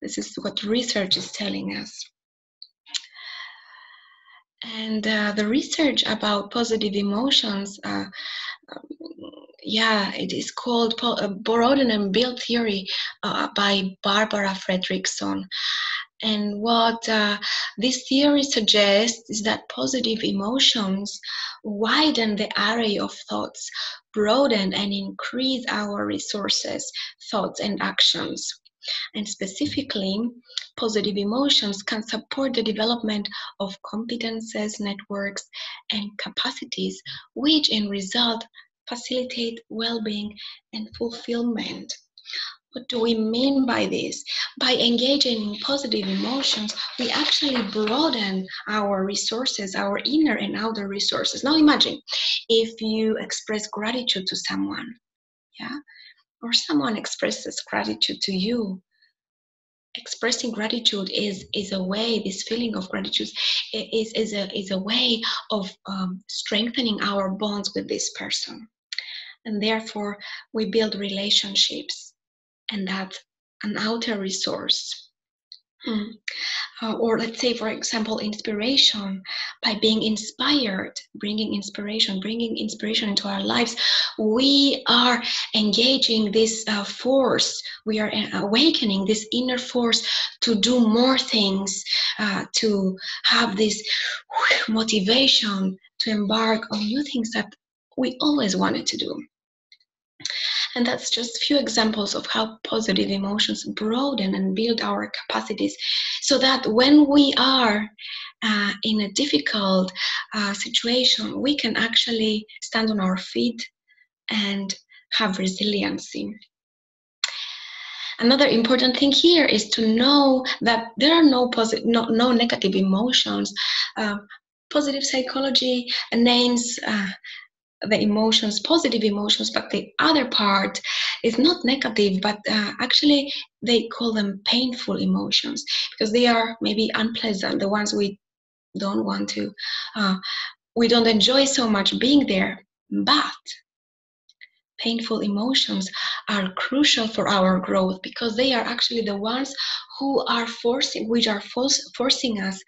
This is what research is telling us. And uh, the research about positive emotions, uh, um, yeah, it is called uh, broaden and build theory uh, by Barbara Fredrickson. And what uh, this theory suggests is that positive emotions widen the array of thoughts, broaden and increase our resources, thoughts, and actions. And specifically, positive emotions can support the development of competences, networks, and capacities, which in result facilitate well being and fulfillment. What do we mean by this? By engaging in positive emotions, we actually broaden our resources, our inner and outer resources. Now imagine if you express gratitude to someone, yeah, or someone expresses gratitude to you. Expressing gratitude is is a way. This feeling of gratitude is is a is a way of um, strengthening our bonds with this person, and therefore we build relationships and that's an outer resource. Hmm. Uh, or let's say, for example, inspiration by being inspired, bringing inspiration, bringing inspiration into our lives. We are engaging this uh, force, we are uh, awakening this inner force to do more things, uh, to have this motivation to embark on new things that we always wanted to do. And that's just a few examples of how positive emotions broaden and build our capacities so that when we are uh, in a difficult uh, situation, we can actually stand on our feet and have resiliency. Another important thing here is to know that there are no positive, no, no negative emotions. Uh, positive psychology names uh, the emotions, positive emotions, but the other part is not negative, but uh, actually they call them painful emotions because they are maybe unpleasant, the ones we don't want to, uh, we don't enjoy so much being there. But painful emotions are crucial for our growth because they are actually the ones who are forcing which are force, forcing us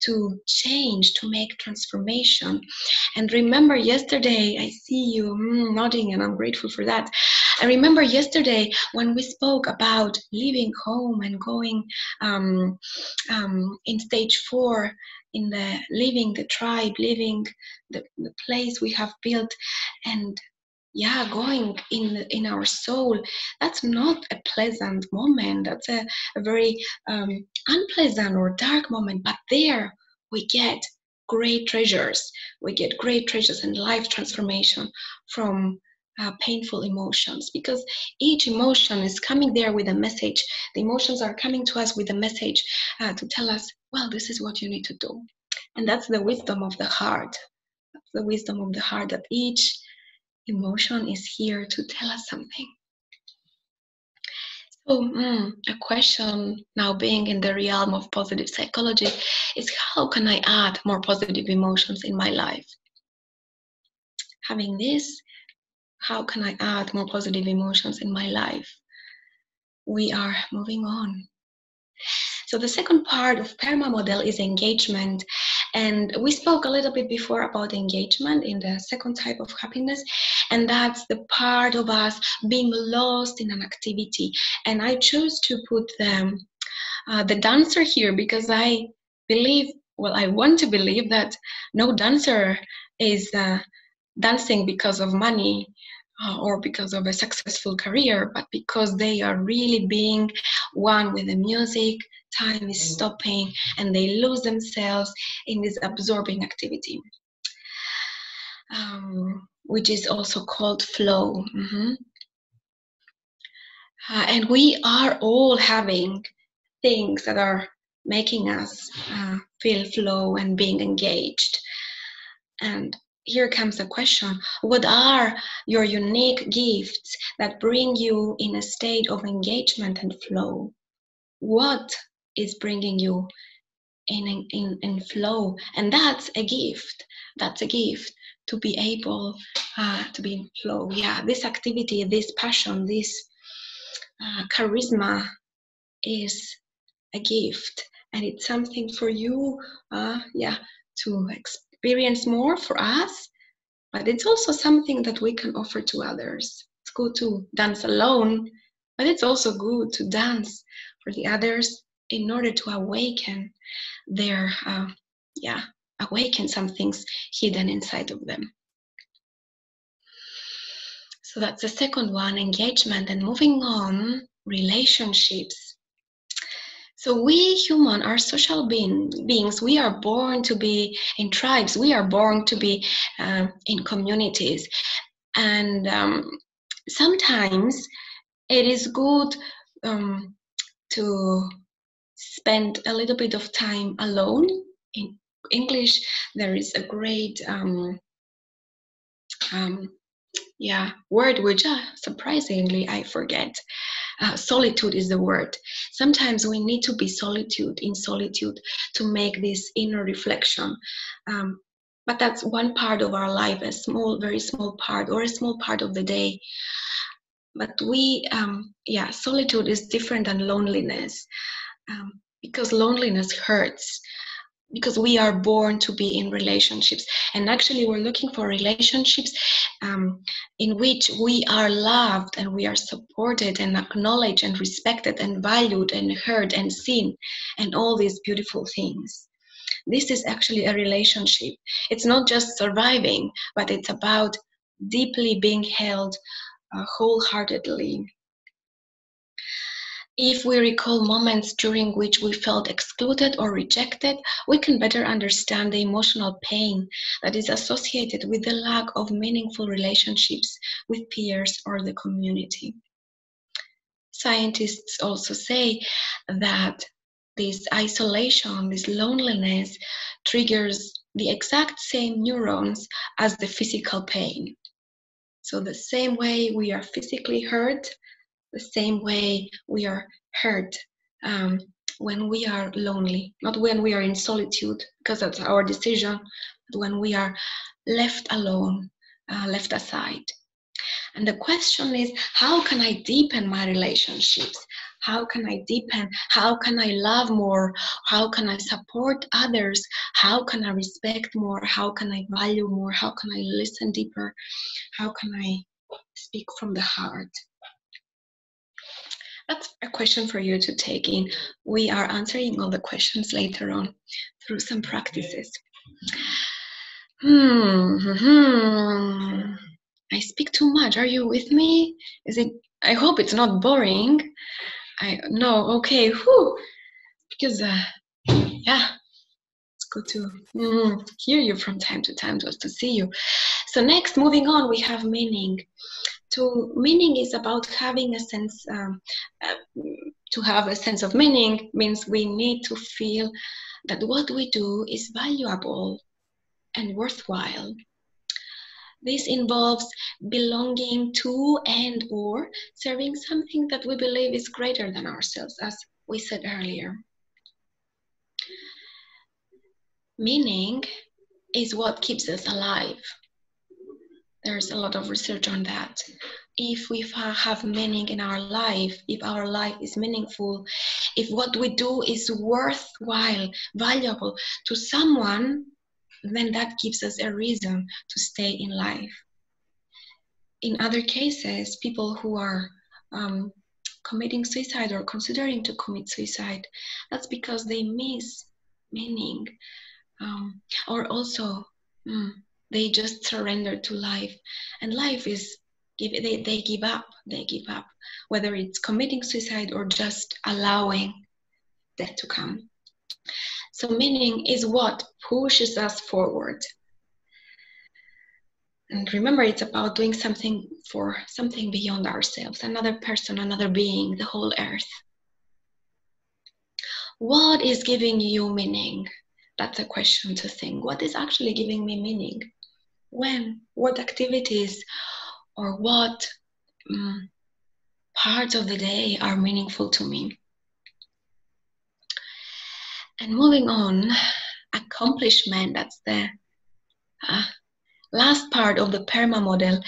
to change to make transformation. And remember yesterday i see you mm, nodding and i'm grateful for that. I remember yesterday when we spoke about leaving home and going um, um, in stage four in the leaving the tribe leaving the, the place we have built and yeah going in in our soul. That's not a pleasant moment. That's a, a very um, unpleasant or dark moment. But there we get great treasures. We get great treasures and life transformation from uh, painful emotions. Because each emotion is coming there with a message. The emotions are coming to us with a message uh, to tell us well this is what you need to do. And that's the wisdom of the heart. The wisdom of the heart that each emotion is here to tell us something. So, mm, a question now being in the realm of positive psychology is how can I add more positive emotions in my life? Having this, how can I add more positive emotions in my life? We are moving on. So, the second part of PERMA model is engagement. And we spoke a little bit before about engagement in the second type of happiness, and that's the part of us being lost in an activity. And I chose to put the, uh, the dancer here because I believe, well, I want to believe that no dancer is uh, dancing because of money uh, or because of a successful career, but because they are really being one with the music, time is stopping, and they lose themselves in this absorbing activity, um, which is also called flow. Mm-hmm. Uh, and we are all having things that are making us uh, feel flow and being engaged. And here comes the question What are your unique gifts that bring you in a state of engagement and flow? What is bringing you in, in, in flow? And that's a gift. That's a gift to be able uh, to be in flow. Yeah, this activity, this passion, this uh, charisma is a gift and it's something for you uh, yeah to experience more for us but it's also something that we can offer to others. It's good to dance alone but it's also good to dance for the others in order to awaken their uh, yeah awaken some things hidden inside of them. So that's the second one engagement and moving on relationships so we human are social being, beings. We are born to be in tribes. We are born to be uh, in communities, and um, sometimes it is good um, to spend a little bit of time alone. In English, there is a great um, um yeah word which uh, surprisingly I forget uh, solitude is the word. Sometimes we need to be solitude in solitude to make this inner reflection. Um, but that's one part of our life, a small, very small part, or a small part of the day. But we, um, yeah, solitude is different than loneliness um, because loneliness hurts because we are born to be in relationships. And actually we're looking for relationships um, in which we are loved and we are supported and acknowledged and respected and valued and heard and seen and all these beautiful things. This is actually a relationship. It's not just surviving but it's about deeply being held uh, wholeheartedly if we recall moments during which we felt excluded or rejected, we can better understand the emotional pain that is associated with the lack of meaningful relationships with peers or the community. Scientists also say that this isolation, this loneliness, triggers the exact same neurons as the physical pain. So, the same way we are physically hurt, the same way we are hurt um, when we are lonely, not when we are in solitude, because that's our decision, but when we are left alone, uh, left aside. And the question is how can I deepen my relationships? How can I deepen? How can I love more? How can I support others? How can I respect more? How can I value more? How can I listen deeper? How can I speak from the heart? That's a question for you to take in. We are answering all the questions later on through some practices. Hmm, hmm. I speak too much. Are you with me? Is it? I hope it's not boring. I no. Okay. Whew. Because uh, yeah, it's good to mm, hear you from time to time, just to see you. So next, moving on, we have meaning to meaning is about having a sense um, uh, to have a sense of meaning means we need to feel that what we do is valuable and worthwhile. This involves belonging to and or serving something that we believe is greater than ourselves as we said earlier. Meaning is what keeps us alive there's a lot of research on that. If we have meaning in our life, if our life is meaningful, if what we do is worthwhile, valuable to someone, then that gives us a reason to stay in life. In other cases, people who are um, committing suicide or considering to commit suicide, that's because they miss meaning. Um, or also, mm, they just surrender to life and life is they, they give up they give up whether it's committing suicide or just allowing death to come so meaning is what pushes us forward and remember it's about doing something for something beyond ourselves another person another being the whole earth what is giving you meaning? That's a question to think. What is actually giving me meaning? When? What activities or what um, parts of the day are meaningful to me? And moving on, accomplishment, that's the uh, last part of the PERMA model.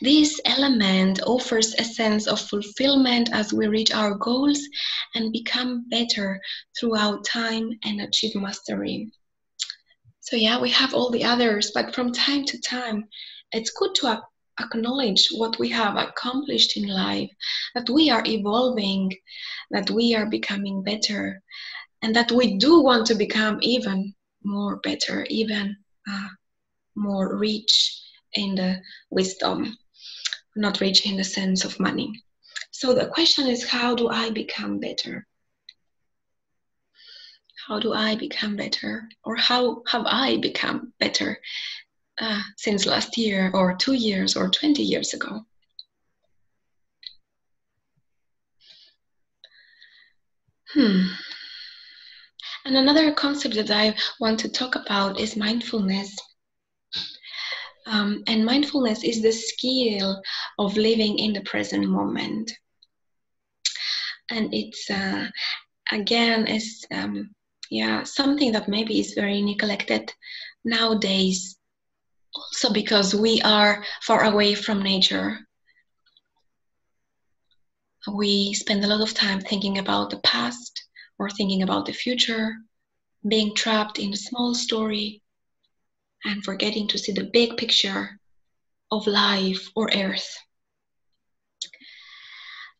This element offers a sense of fulfillment as we reach our goals and become better throughout time and achieve mastery. So, yeah, we have all the others, but from time to time, it's good to acknowledge what we have accomplished in life, that we are evolving, that we are becoming better, and that we do want to become even more better, even uh, more rich in the wisdom, not rich in the sense of money. So the question is, how do I become better? How do I become better? Or how have I become better uh, since last year, or two years, or 20 years ago? Hmm. And another concept that I want to talk about is mindfulness. Um, and mindfulness is the skill of living in the present moment. And it's, uh, again, is um, yeah, something that maybe is very neglected nowadays. Also, because we are far away from nature. We spend a lot of time thinking about the past or thinking about the future, being trapped in a small story, and forgetting to see the big picture of life or earth.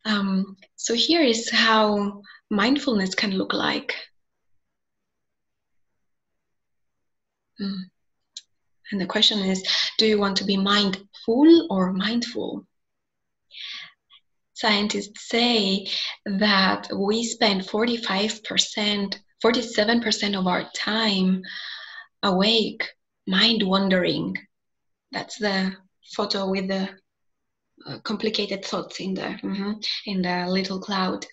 Um, so here is how mindfulness can look like. Mm. And the question is do you want to be mindful or mindful? Scientists say that we spend 45%, 47% of our time awake mind wandering. That's the photo with the uh, complicated thoughts in the mm-hmm, in the little cloud.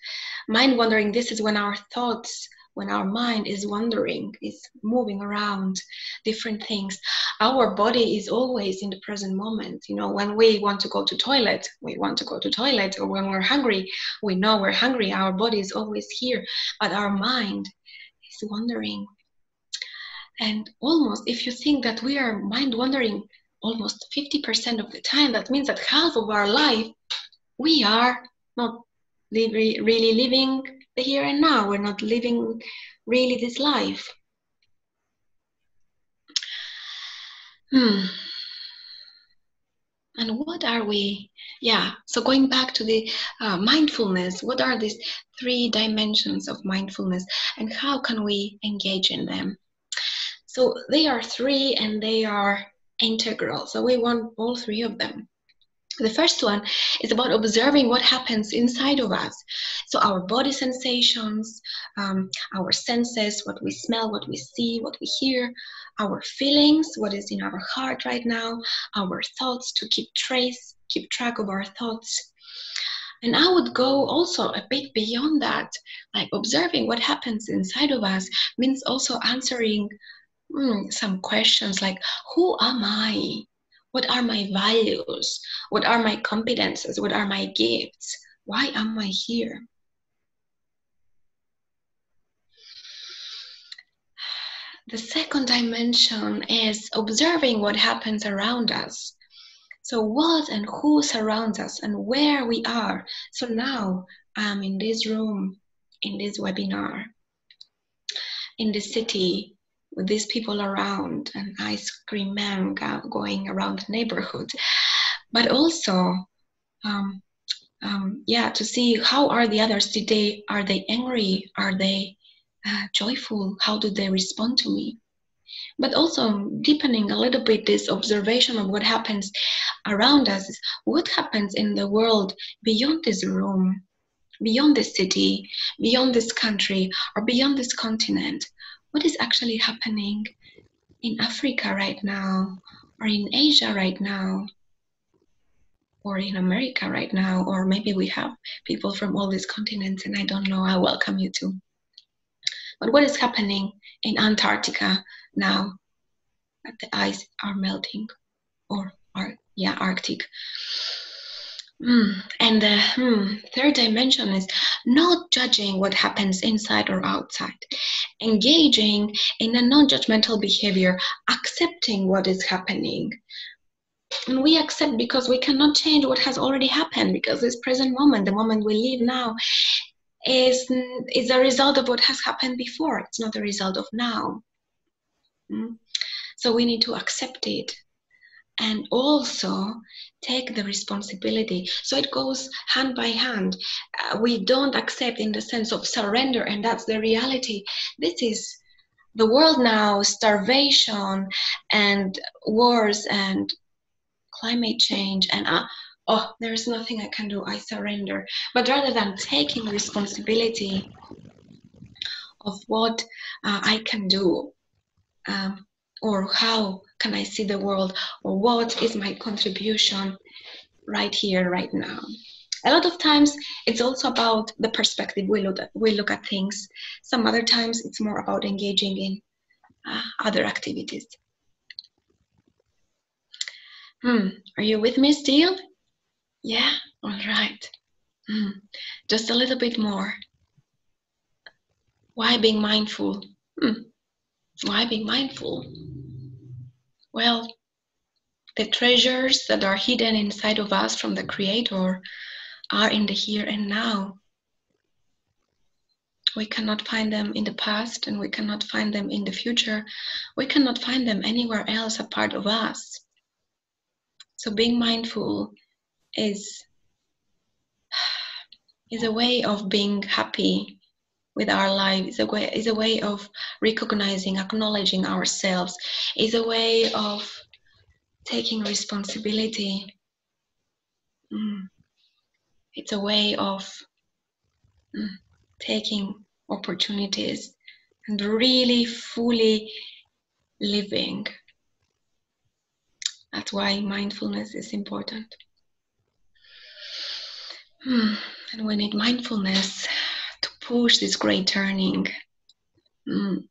Mind wandering. This is when our thoughts, when our mind is wandering, is moving around different things. Our body is always in the present moment. You know, when we want to go to toilet, we want to go to toilet, or when we're hungry, we know we're hungry. Our body is always here, but our mind is wandering and almost, if you think that we are mind wandering almost 50% of the time, that means that half of our life we are not really living the here and now. We're not living really this life. Hmm. And what are we? Yeah, so going back to the uh, mindfulness, what are these three dimensions of mindfulness and how can we engage in them? So they are three and they are integral. So we want all three of them. The first one is about observing what happens inside of us. So, our body sensations, um, our senses, what we smell, what we see, what we hear, our feelings, what is in our heart right now, our thoughts to keep trace, keep track of our thoughts. And I would go also a bit beyond that, like observing what happens inside of us means also answering mm, some questions like who am I? What are my values? What are my competences? What are my gifts? Why am I here? The second dimension is observing what happens around us. So, what and who surrounds us and where we are. So, now I'm in this room, in this webinar, in this city, with these people around, an ice cream man going around the neighborhood, but also, um, um, yeah, to see how are the others. today are they angry? Are they uh, joyful? How do they respond to me? But also deepening a little bit this observation of what happens around us. What happens in the world beyond this room? beyond this city, beyond this country, or beyond this continent what is actually happening in Africa right now, or in Asia right now, or in America right now, or maybe we have people from all these continents and I don't know. I welcome you too. But what is happening in Antarctica now? That the ice are melting, or yeah, Arctic. Mm. And the mm, third dimension is not judging what happens inside or outside, engaging in a non judgmental behavior, accepting what is happening. And we accept because we cannot change what has already happened, because this present moment, the moment we live now, is, is a result of what has happened before. It's not a result of now. Mm. So we need to accept it and also take the responsibility. So it goes hand by hand. Uh, we don't accept in the sense of surrender, and that's the reality. This is the world now starvation and wars and climate change and uh, oh there's nothing i can do i surrender but rather than taking responsibility of what uh, i can do um, or how can I see the world or what is my contribution right here, right now. A lot of times it's also about the perspective we look at, we look at things. Some other times it's more about engaging in uh, other activities. Hmm, are you with me still? Yeah, all right. Hmm. Just a little bit more. Why being mindful? Hmm. Why be mindful? Well, the treasures that are hidden inside of us from the Creator are in the here and now. We cannot find them in the past and we cannot find them in the future. We cannot find them anywhere else apart of us. So being mindful is, is a way of being happy with our life. Is a way is a way of recognizing acknowledging ourselves. Is a way of taking responsibility. Mm. it's a way of mm, taking opportunities and really fully living. That's why mindfulness is important. Mm. and we need mindfulness push this great turning mm,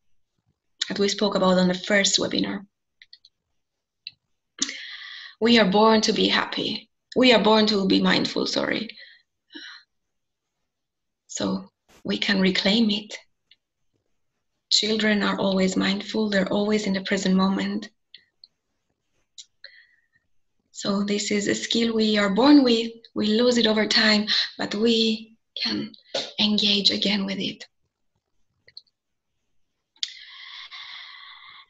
that we spoke about on the first webinar. We are born to be happy. We are born to be mindful, sorry. So we can reclaim it. Children are always mindful, they're always in the present moment. So, this is a skill we are born with. We lose it over time, but we can engage again with it.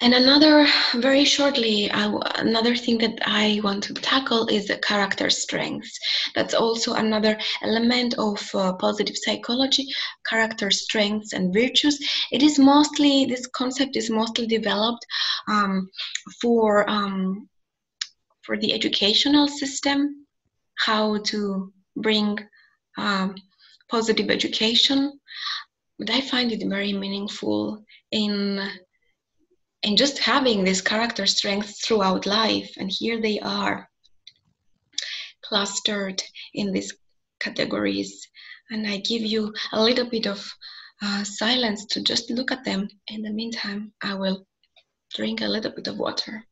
And another, very shortly, I, another thing that I want to tackle is the character strengths. That's also another element of uh, positive psychology, character strengths and virtues. It is mostly, this concept is mostly developed um, for, um, for the educational system, how to bring um, positive education, but I find it very meaningful in in just having this character strength throughout life. And here they are, clustered in these categories. And I give you a little bit of uh, silence to just look at them. In the meantime, I will drink a little bit of water.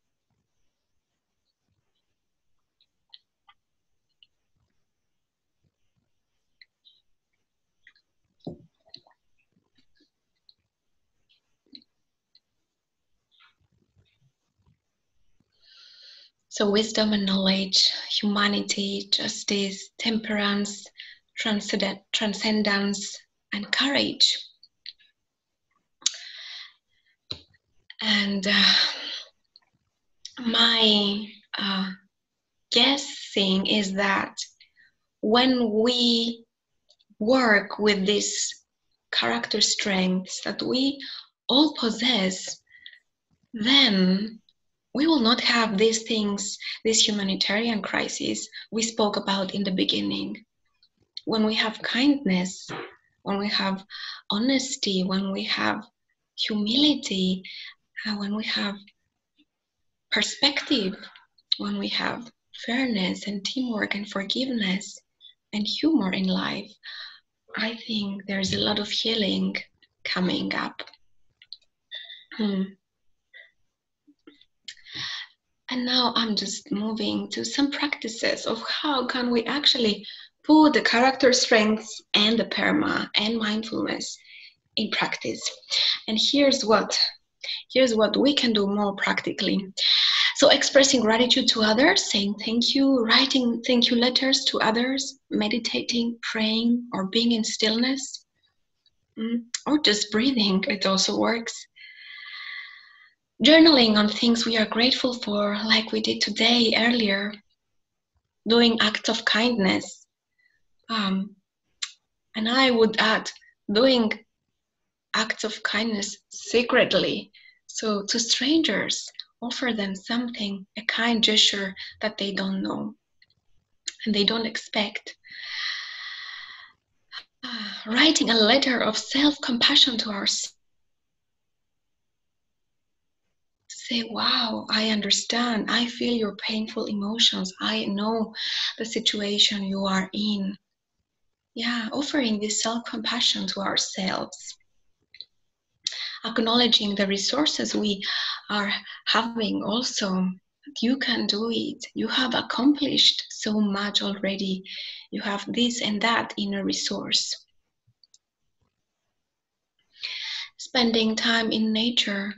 So, wisdom and knowledge, humanity, justice, temperance, transcendence, and courage. And uh, my uh, guessing is that when we work with these character strengths that we all possess, then we will not have these things, this humanitarian crisis we spoke about in the beginning. When we have kindness, when we have honesty, when we have humility, uh, when we have perspective, when we have fairness and teamwork and forgiveness and humor in life, I think there's a lot of healing coming up Hmm. And now I'm just moving to some practices of how can we actually put the character strengths and the perma and mindfulness in practice. And here's what here's what we can do more practically. So expressing gratitude to others, saying thank you, writing thank you letters to others, meditating, praying, or being in stillness, mm, or just breathing, it also works journaling on things we are grateful for, like we did today earlier, doing acts of kindness. Um, and I would add doing acts of kindness secretly. So to strangers, offer them something, a kind gesture that they don't know and they don't expect. Uh, writing a letter of self compassion to ourselves say, Wow, I understand. I feel your painful emotions. I know the situation you are in. Yeah, offering this self compassion to ourselves. Acknowledging the resources we are having also. You can do it. You have accomplished so much already. You have this and that inner resource. Spending time in nature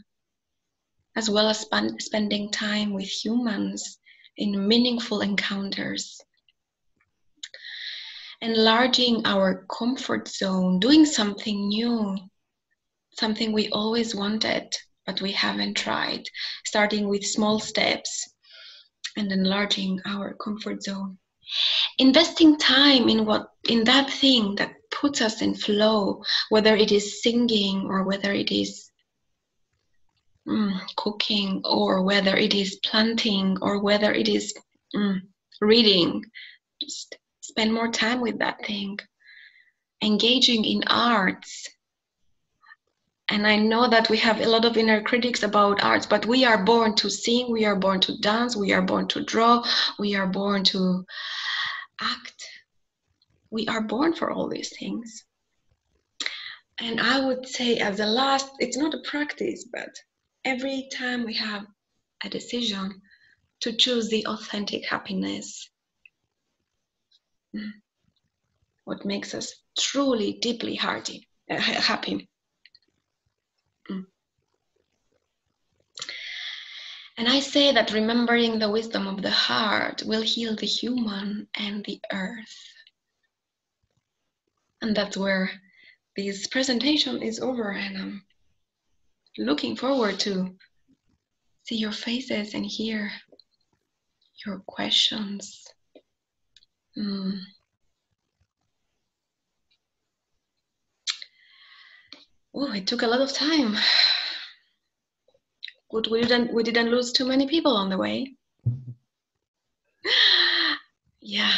as well as sp- spending time with humans in meaningful encounters. Enlarging our comfort zone, doing something new, something we always wanted but we haven't tried, starting with small steps and enlarging our comfort zone. Investing time in what in that thing that puts us in flow, whether it is singing or whether it is mm, cooking or whether it is planting or whether it is mm, reading. Just spend more time with that thing. Engaging in arts. And i know that we have a lot of inner critics about arts but we are born to sing we are born to dance we are born to draw we are born to act. We are born for all these things. And i would say as a last it's not a practice but every time we have a decision to choose the authentic happiness, what makes us truly, deeply hearty, uh, happy. Mm. And I say that remembering the wisdom of the heart will heal the human and the earth. And that's where this presentation is over, and I'm looking forward to see your faces and hear your questions. Mm. Oh, it took a lot of time. Good, we didn't we didn't lose too many people on the way. yeah.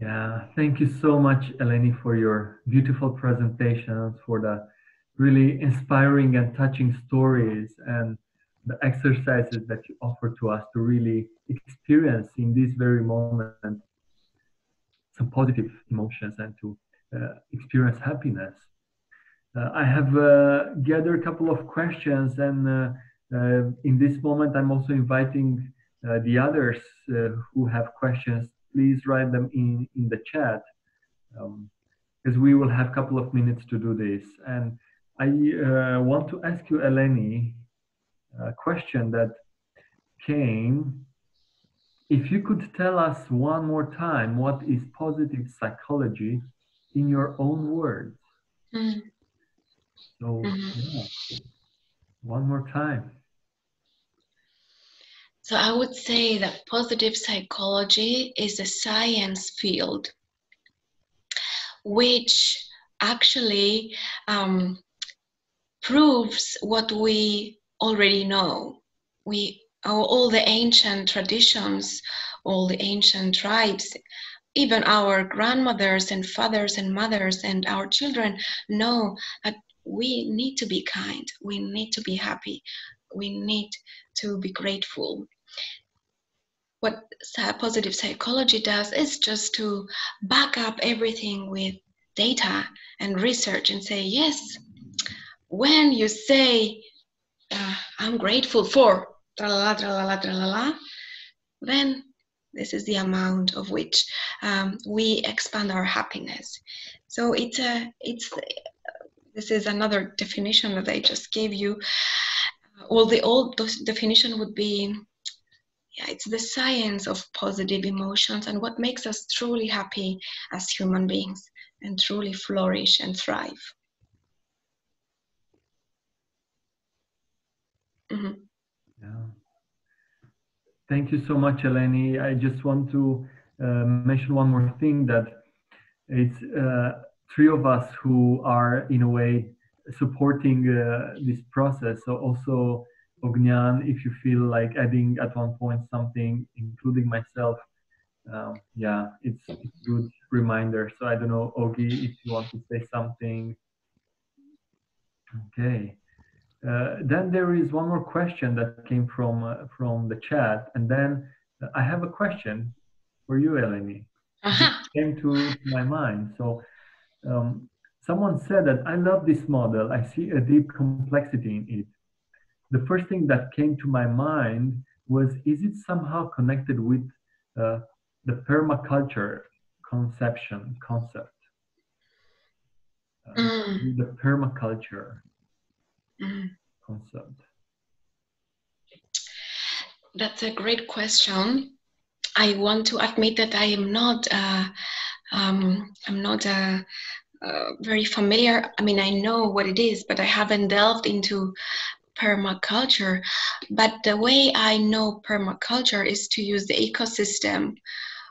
Yeah, thank you so much, Eleni, for your beautiful presentations, for the really inspiring and touching stories and the exercises that you offer to us to really experience in this very moment some positive emotions and to uh, experience happiness. Uh, I have uh, gathered a couple of questions, and uh, uh, in this moment, I'm also inviting uh, the others who have questions. Please write them in in the chat, um, we will have a couple of minutes to do this. And I uh, want to ask you, Eleni, a question that came. If you could tell us one more time what is positive psychology in your own words. Mm. So, mm-hmm. yeah, one more time. So, I would say that positive psychology is a science field which actually um, proves what we already know. We all the ancient traditions, all the ancient tribes, even our grandmothers and fathers and mothers and our children know that we need to be kind, we need to be happy, we need to be grateful. What positive psychology does is just to back up everything with data and research and say, yes, when you say uh, I'm grateful for, tralala, tralala, tralala, then this is the amount of which um, we expand our happiness. So it's a, it's, this is another definition that I just gave you. Well, the old definition would be yeah, it's the science of positive emotions and what makes us truly happy as human beings and truly flourish and thrive. Mm-hmm. Yeah. Thank you so much, Eleni. I just want to uh, mention one more thing that it's uh, three of us who are, in a way, supporting uh, this process. So also Ognyan, if you feel like adding at one point something, including myself, um, yeah, it's, it's good reminder. So I don't know, Ogi, if you want to say something. Okay. Uh, then there is one more question that came from uh, from the chat, and then uh, I have a question for you, Eleni. Uh-huh. Came to my mind. So um, someone said that I love this model. I see a deep complexity in it. The first thing that came to my mind was: Is it somehow connected with uh, the permaculture conception concept? Uh, mm. The permaculture. Concept? That's a great question. I want to admit that I am not. Uh, um, I'm not uh, uh, very familiar. I mean, I know what it is, but I haven't delved into permaculture. But the way I know permaculture is to use the ecosystem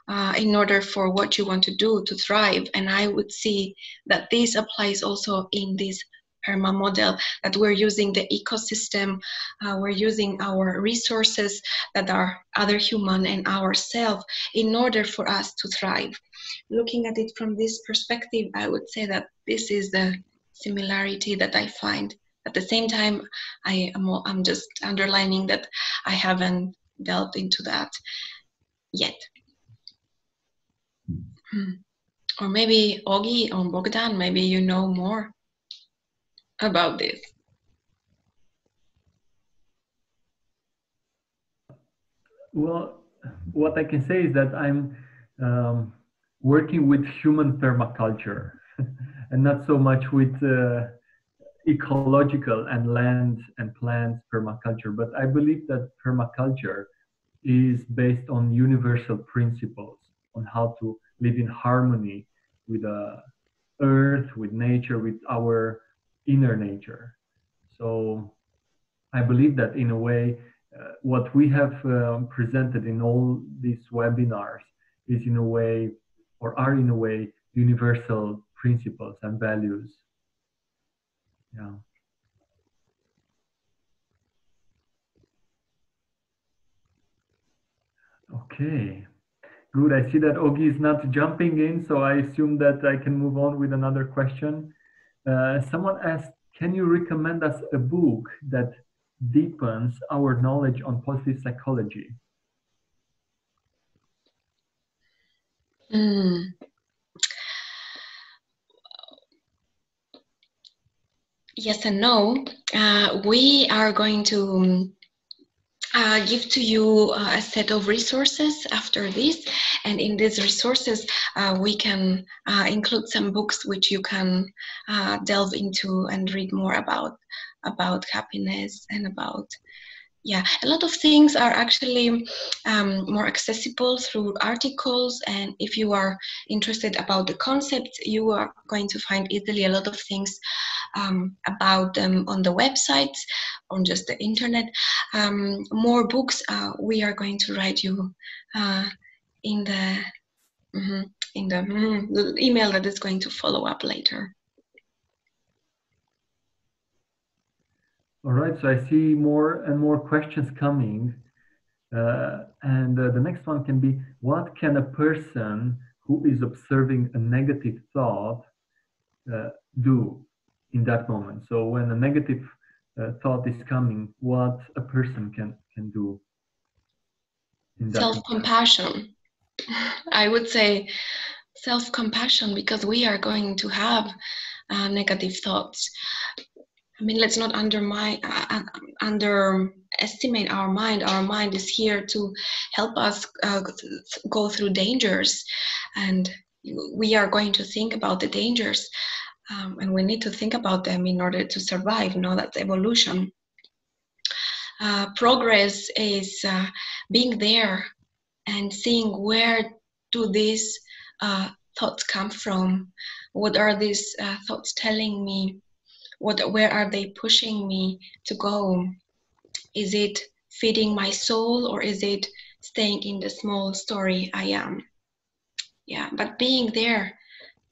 uh, in order for what you want to do to thrive. And I would see that this applies also in this PERMA model that we're using the ecosystem, uh, we're using our resources that are other human and ourselves in order for us to thrive. Looking at it from this perspective, I would say that this is the similarity that I find. At the same time, I am I'm just underlining that I haven't delved into that yet. Hmm. Or maybe Ogi or Bogdan, maybe you know more about this? Well, what I can say is that I'm um, working with human permaculture and not so much with uh, ecological and land and plants permaculture. But I believe that permaculture is based on universal principles on how to live in harmony with the uh, earth, with nature, with our inner nature. So I believe that in a way, uh, what we have um, presented in all these webinars is in a way, or are in a way, universal principles and values. Yeah. Okay, good. I see that Ogi is not jumping in, so I assume that I can move on with another question. Uh, someone asked, can you recommend us a book that deepens our knowledge on positive psychology? Mm. Yes and no. Uh, we are going to uh, give to you uh, a set of resources after this. And in these resources, uh, we can uh, include some books which you can uh, delve into and read more about about happiness and about yeah a lot of things are actually um, more accessible through articles and if you are interested about the concept you are going to find easily a lot of things um, about them on the websites on just the internet. Um, more books uh, we are going to write you uh, in the mm-hmm, in the, mm, the email that is going to follow up later All right, so I see more and more questions coming. Uh, and uh, the next one can be, what can a person who is observing a negative thought uh, do in that moment? So when a negative uh, thought is coming, what a person can, can do? Self-compassion. I would say self-compassion because we are going to have uh, negative thoughts I mean, let's not undermine, uh, uh, underestimate our mind. Our mind is here to help us uh, go through dangers, and we are going to think about the dangers, um, and we need to think about them in order to survive. No, that's evolution. Uh, progress is uh, being there and seeing where do these uh, thoughts come from what are these thoughts telling me what where are they pushing me to go is it feeding my soul or is it staying in the small story i am yeah but being there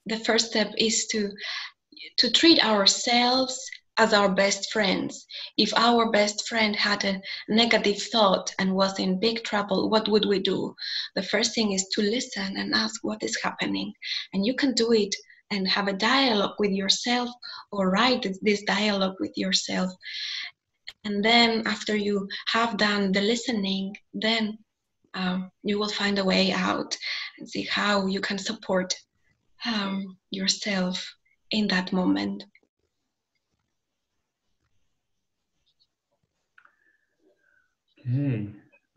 the first step is to to treat ourselves as our best friends. If our best friend had a negative thought and was in big trouble, what would we do? The first thing is to listen and ask what is happening. And you can do it and have a dialogue with yourself or write this dialogue with yourself. And then, after you have done the listening, then um, you will find a way out and see how you can support um, yourself in that moment. Okay,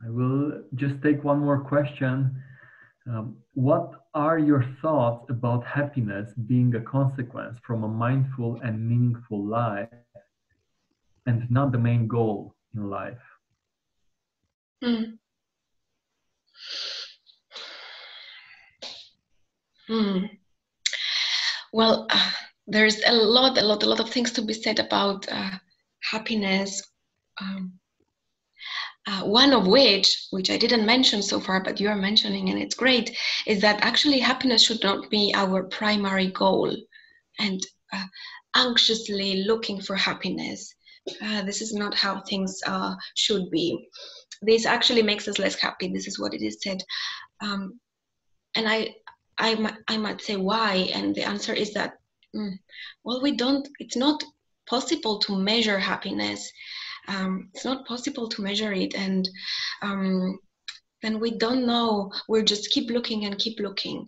I will just take one more question. Um, what are your thoughts about happiness being a consequence from a mindful and meaningful life and not the main goal in life? Mm. Mm. Well, uh, there's a lot, a lot, a lot of things to be said about uh, happiness. Um, uh, one of which, which I didn't mention so far, but you're mentioning, and it's great, is that actually happiness should not be our primary goal and uh, anxiously looking for happiness. Uh, this is not how things uh, should be. This actually makes us less happy. This is what it is said. Um, and I, I, I might say why, and the answer is that, mm, well, we don't, it's not possible to measure happiness um, it's not possible to measure it. And um, then we don't know. We'll just keep looking and keep looking.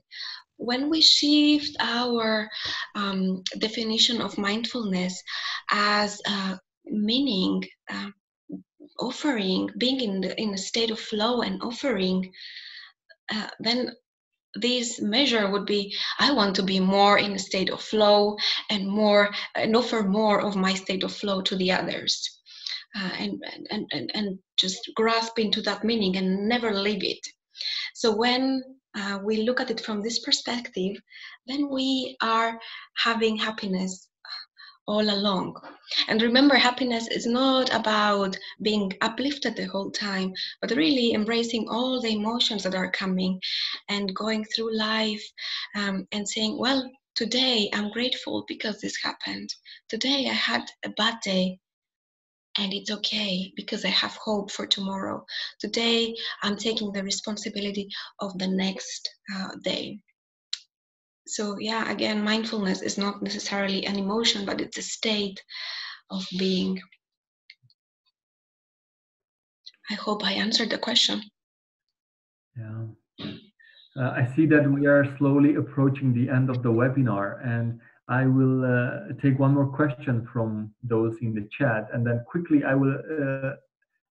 When we shift our um, definition of mindfulness as a meaning uh, offering being in, the, in a state of flow and offering uh, then this measure would be i want to be more in a state of flow and more and offer more of my state of flow to the others uh, and, and, and, and just grasp into that meaning and never leave it. So when uh, we look at it from this perspective, then we are having happiness all along. And remember, happiness is not about being uplifted the whole time, but really embracing all the emotions that are coming and going through life um, and saying, well, today I'm grateful because this happened. Today I had a bad day and it's okay because I have hope for tomorrow. Today, I'm taking the responsibility of the next uh, day. So, yeah, again, mindfulness is not necessarily an emotion, but it's a state of being. I hope I answered the question. Yeah. Uh, I see that we are slowly approaching the end of the webinar, and I will uh, take one more question from those in the chat, and then quickly I will uh,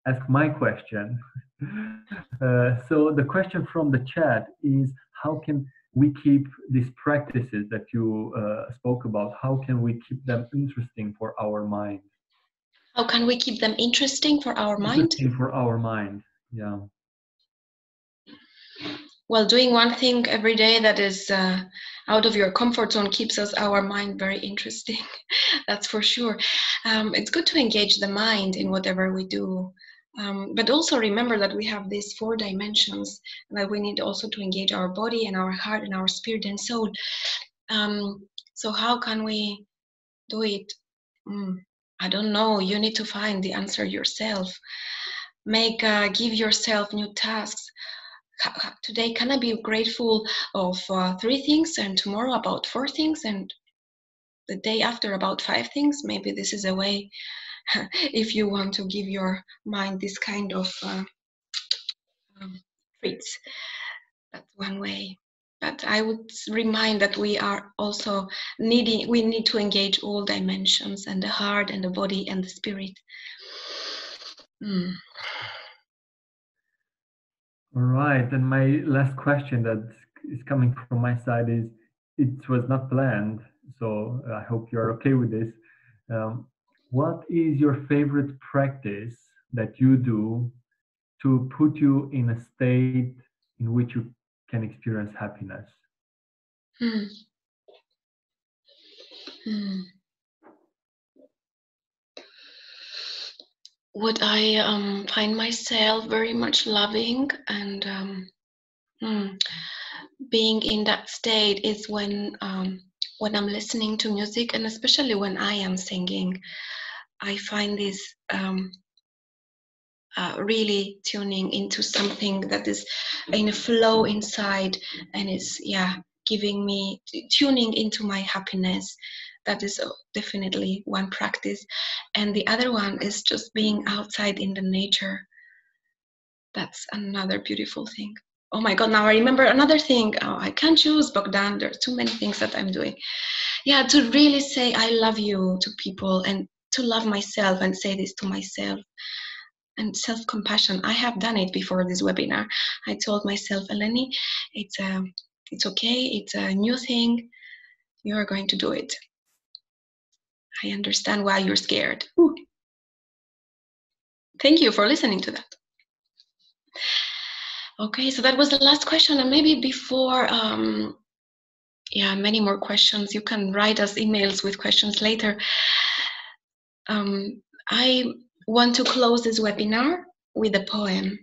ask my question. uh, so the question from the chat is, how can we keep these practices that you uh, spoke about, how can we keep them interesting for our mind? How can we keep them interesting for our mind? Interesting for our mind, yeah. Well, doing one thing every day that is uh, out of your comfort zone keeps us our mind very interesting that's for sure. Um, it's good to engage the mind in whatever we do. Um, but also remember that we have these four dimensions that we need also to engage our body and our heart and our spirit and soul. Um, so how can we do it? Mm, i don't know. You need to find the answer yourself. Make uh, give yourself new tasks today can I be grateful of uh, three things and tomorrow about four things and the day after about five things? Maybe this is a way if you want to give your mind this kind of uh, um, treats. That's one way. but I would remind that we are also needing, we need to engage all dimensions and the heart and the body and the spirit. Mm. All right. And my last question that is coming from my side is it was not planned. So I hope you're okay with this. Um, what is your favorite practice that you do to put you in a state in which you can experience happiness? Hmm. Hmm. What I um, find myself very much loving and um, hmm, being in that state is when um, when I'm listening to music and especially when I am singing. I find this um, uh, really tuning into something that is in a flow inside and is yeah giving me tuning into my happiness that is uh, definitely one practice and the other one is just being outside in the nature that's another beautiful thing oh my god now i remember another thing oh, i can't choose bogdan there's too many things that i'm doing yeah to really say i love you to people and to love myself and say this to myself and self-compassion. I have done it before this webinar. I told myself, Eleni, it's a, um, it's okay. It's a new thing. You are going to do it. I understand why you're scared. Ooh. Thank you for listening to that. Okay, so that was the last question, and maybe before, um, yeah, many more questions. You can write us emails with questions later. Um, I want to close this webinar with a poem.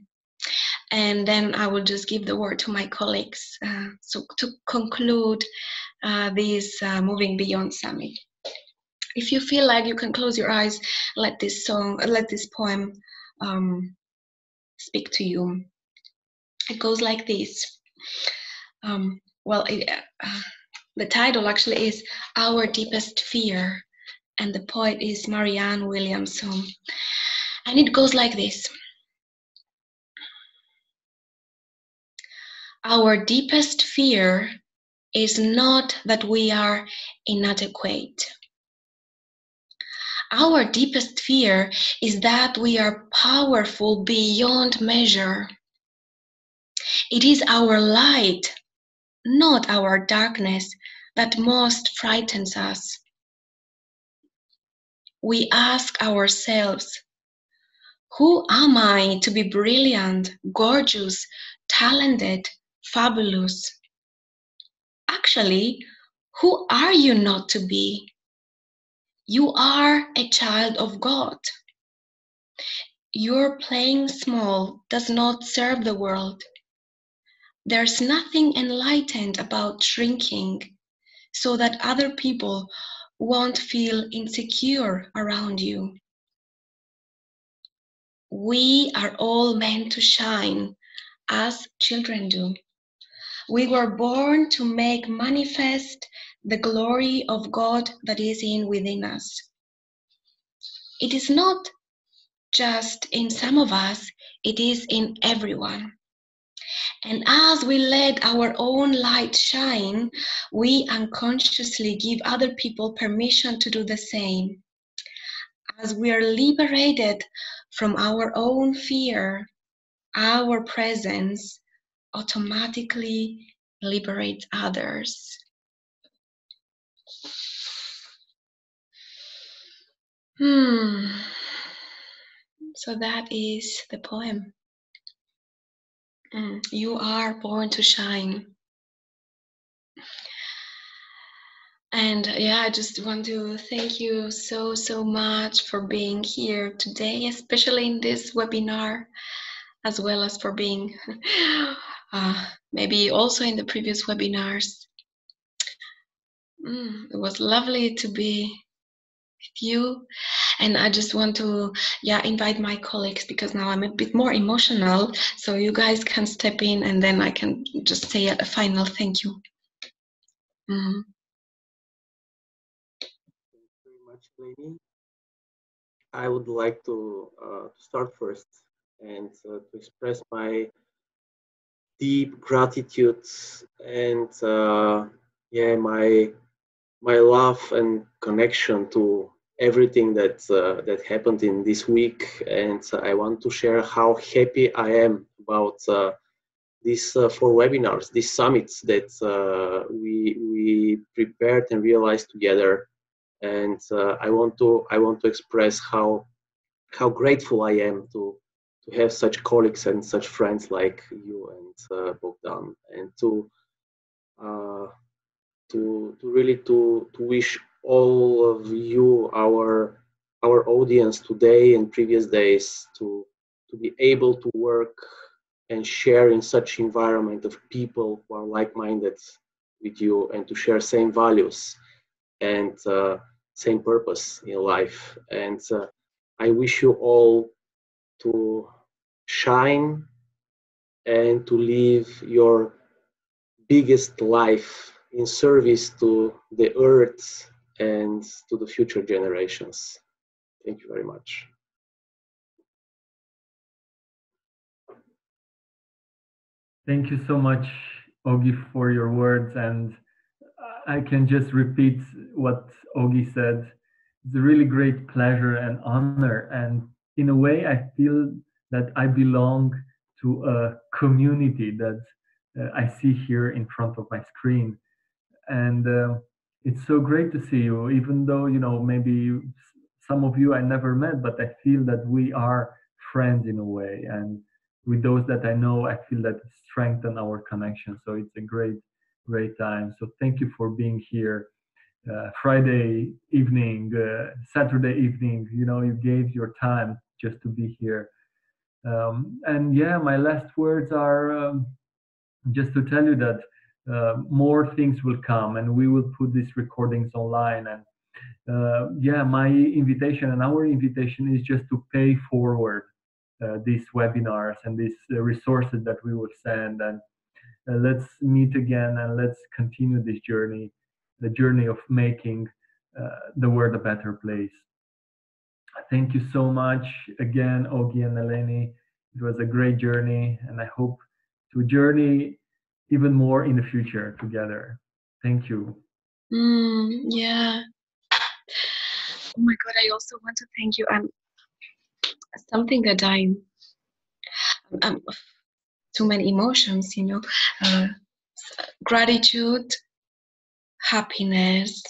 And then I will just give the word to my colleagues uh, so to conclude uh, this uh, Moving Beyond Summit. If you feel like you can close your eyes, let this song, let this poem um, speak to you. It goes like this. Um, well, it, uh, the title actually is Our Deepest Fear and the poet is Marianne Williamson. And it goes like this Our deepest fear is not that we are inadequate. Our deepest fear is that we are powerful beyond measure. It is our light, not our darkness, that most frightens us we ask ourselves, who am I to be brilliant, gorgeous, talented, fabulous? Actually, who are you not to be? You are a child of God. Your playing small does not serve the world. There's nothing enlightened about shrinking so that other people won't feel insecure around you. We are all meant to shine as children do. We were born to make manifest the glory of God that is in within us. It is not just in some of us, it is in everyone. And as we let our own light shine, we unconsciously give other people permission to do the same. As we are liberated from our own fear, our presence automatically liberates others. Hmm. So that is the poem. Mm, you are born to shine. And yeah, I just want to thank you so, so much for being here today, especially in this webinar, as well as for being uh, maybe also in the previous webinars. Mm, it was lovely to be with you and i just want to yeah invite my colleagues because now i'm a bit more emotional so you guys can step in and then i can just say a final thank you mm-hmm. Thank you very much. I would like to uh, start first and uh, to express my deep gratitude and uh, yeah, my my love and connection to everything that uh, that happened in this week, and I want to share how happy I am about uh, these uh, four webinars, these summits that uh, we we prepared and realized together. And uh, I want to I want to express how how grateful I am to to have such colleagues and such friends like you and uh, Bogdan, and to to to really to to wish all of you our our audience today and previous days to to be able to work and share in such environment of people who are like-minded with you and to share same values and uh, same purpose in life. And uh, i wish you all to shine and to live your biggest life in service to the earth and to the future generations. Thank you very much. Thank you so much, Ogi, for your words. And I can just repeat what Ogi said. It's a really great pleasure and honor. And in a way, I feel that I belong to a community that uh, I see here in front of my screen. And uh, it's so great to see you, even though, you know, maybe some of you I never met, but I feel that we are friends in a way. And with those that I know, I feel that strengthen our connection. So it's a great, great time. So thank you for being here. Uh, Friday evening, uh, Saturday evening, you know, you gave your time just to be here. Um, and yeah, my last words are um, just to tell you that uh, more things will come and we will put these recordings online. And uh, yeah, my invitation and our invitation is just to pay forward uh, these webinars and these resources that we will send. And uh, let's meet again and let's continue this journey, the journey of making uh, the world a better place. Thank you so much again, Ogi and Eleni. It was a great journey, and I hope to journey even more in the future together. Thank you. Mm, yeah. Oh my God, I also want to thank you. And something that I'm, um, too many emotions, you know, uh, gratitude, happiness,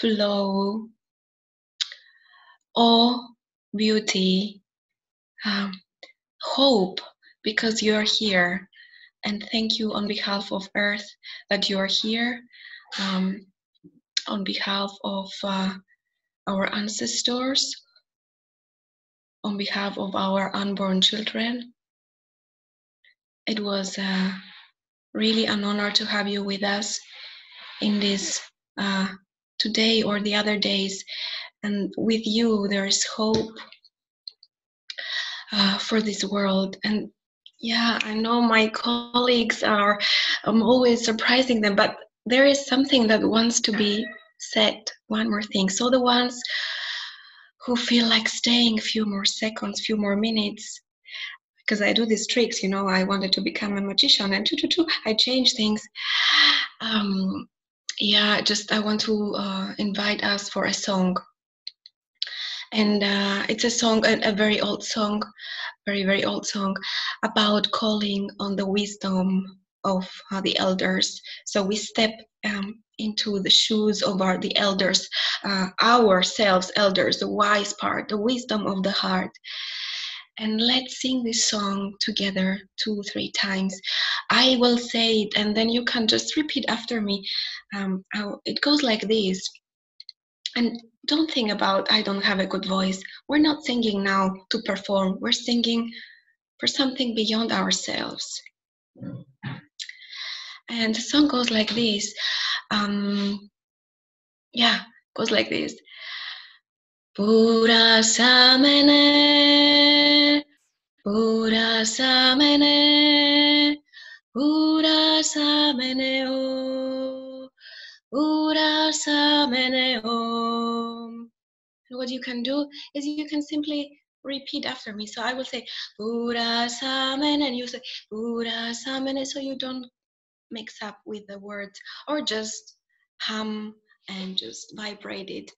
flow, awe, beauty, um, hope, because you're here. And thank you on behalf of Earth that you are here, um, on behalf of uh, our ancestors, on behalf of our unborn children. It was uh, really an honor to have you with us in this uh, today or the other days and with you there is hope uh, for this world and yeah i know my colleagues are i'm always surprising them but there is something that wants to be said one more thing. So the ones who feel like staying a few more seconds few more minutes because i do these tricks you know i wanted to become a magician and i change things. Um, yeah just i want to uh, invite us for a song and uh, it's a song a, a, very old song very very old song about calling on the wisdom of uh, the elders. So we step um, into the shoes of our the elders uh, ourselves elders the wise part the wisdom of the heart. And let's sing this song together two three times. I will say it and then you can just repeat after me. Um, it goes like this. And don't think about i don't have a good voice. We're not singing now to perform. We're singing for something beyond ourselves. And the song goes like this um yeah goes like this. Pura samene pura samene pura samene oh Ura samene om. And what you can do is you can simply repeat after me. So I will say Buddha Samen and you say Buddha Samen so you don't mix up with the words or just hum and just vibrate it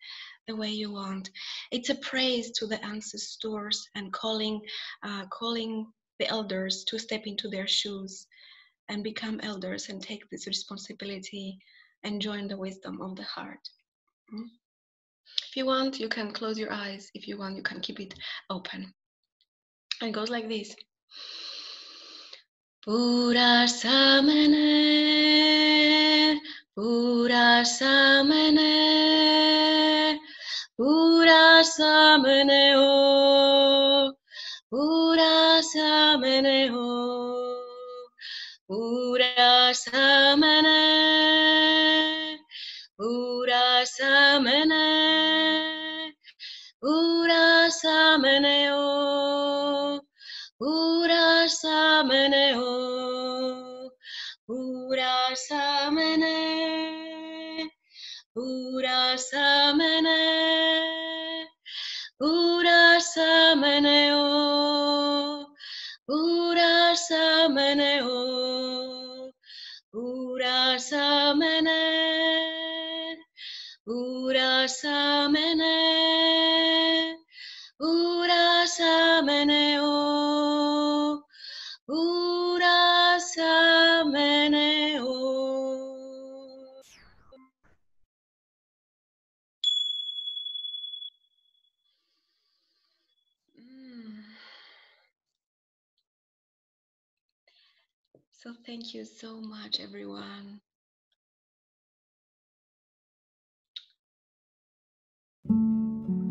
the way you want. It's a praise to the ancestors and calling, uh, calling the elders to step into their shoes and become elders and take this responsibility and join the wisdom of the heart. Mm? If you want, you can close your eyes. If you want, you can keep it open. And it goes like this. Pura samene, pura samene, pura samene o, oh, samene. Pura samene o, pura samene o. Mm. So thank you so much, everyone. Thank you.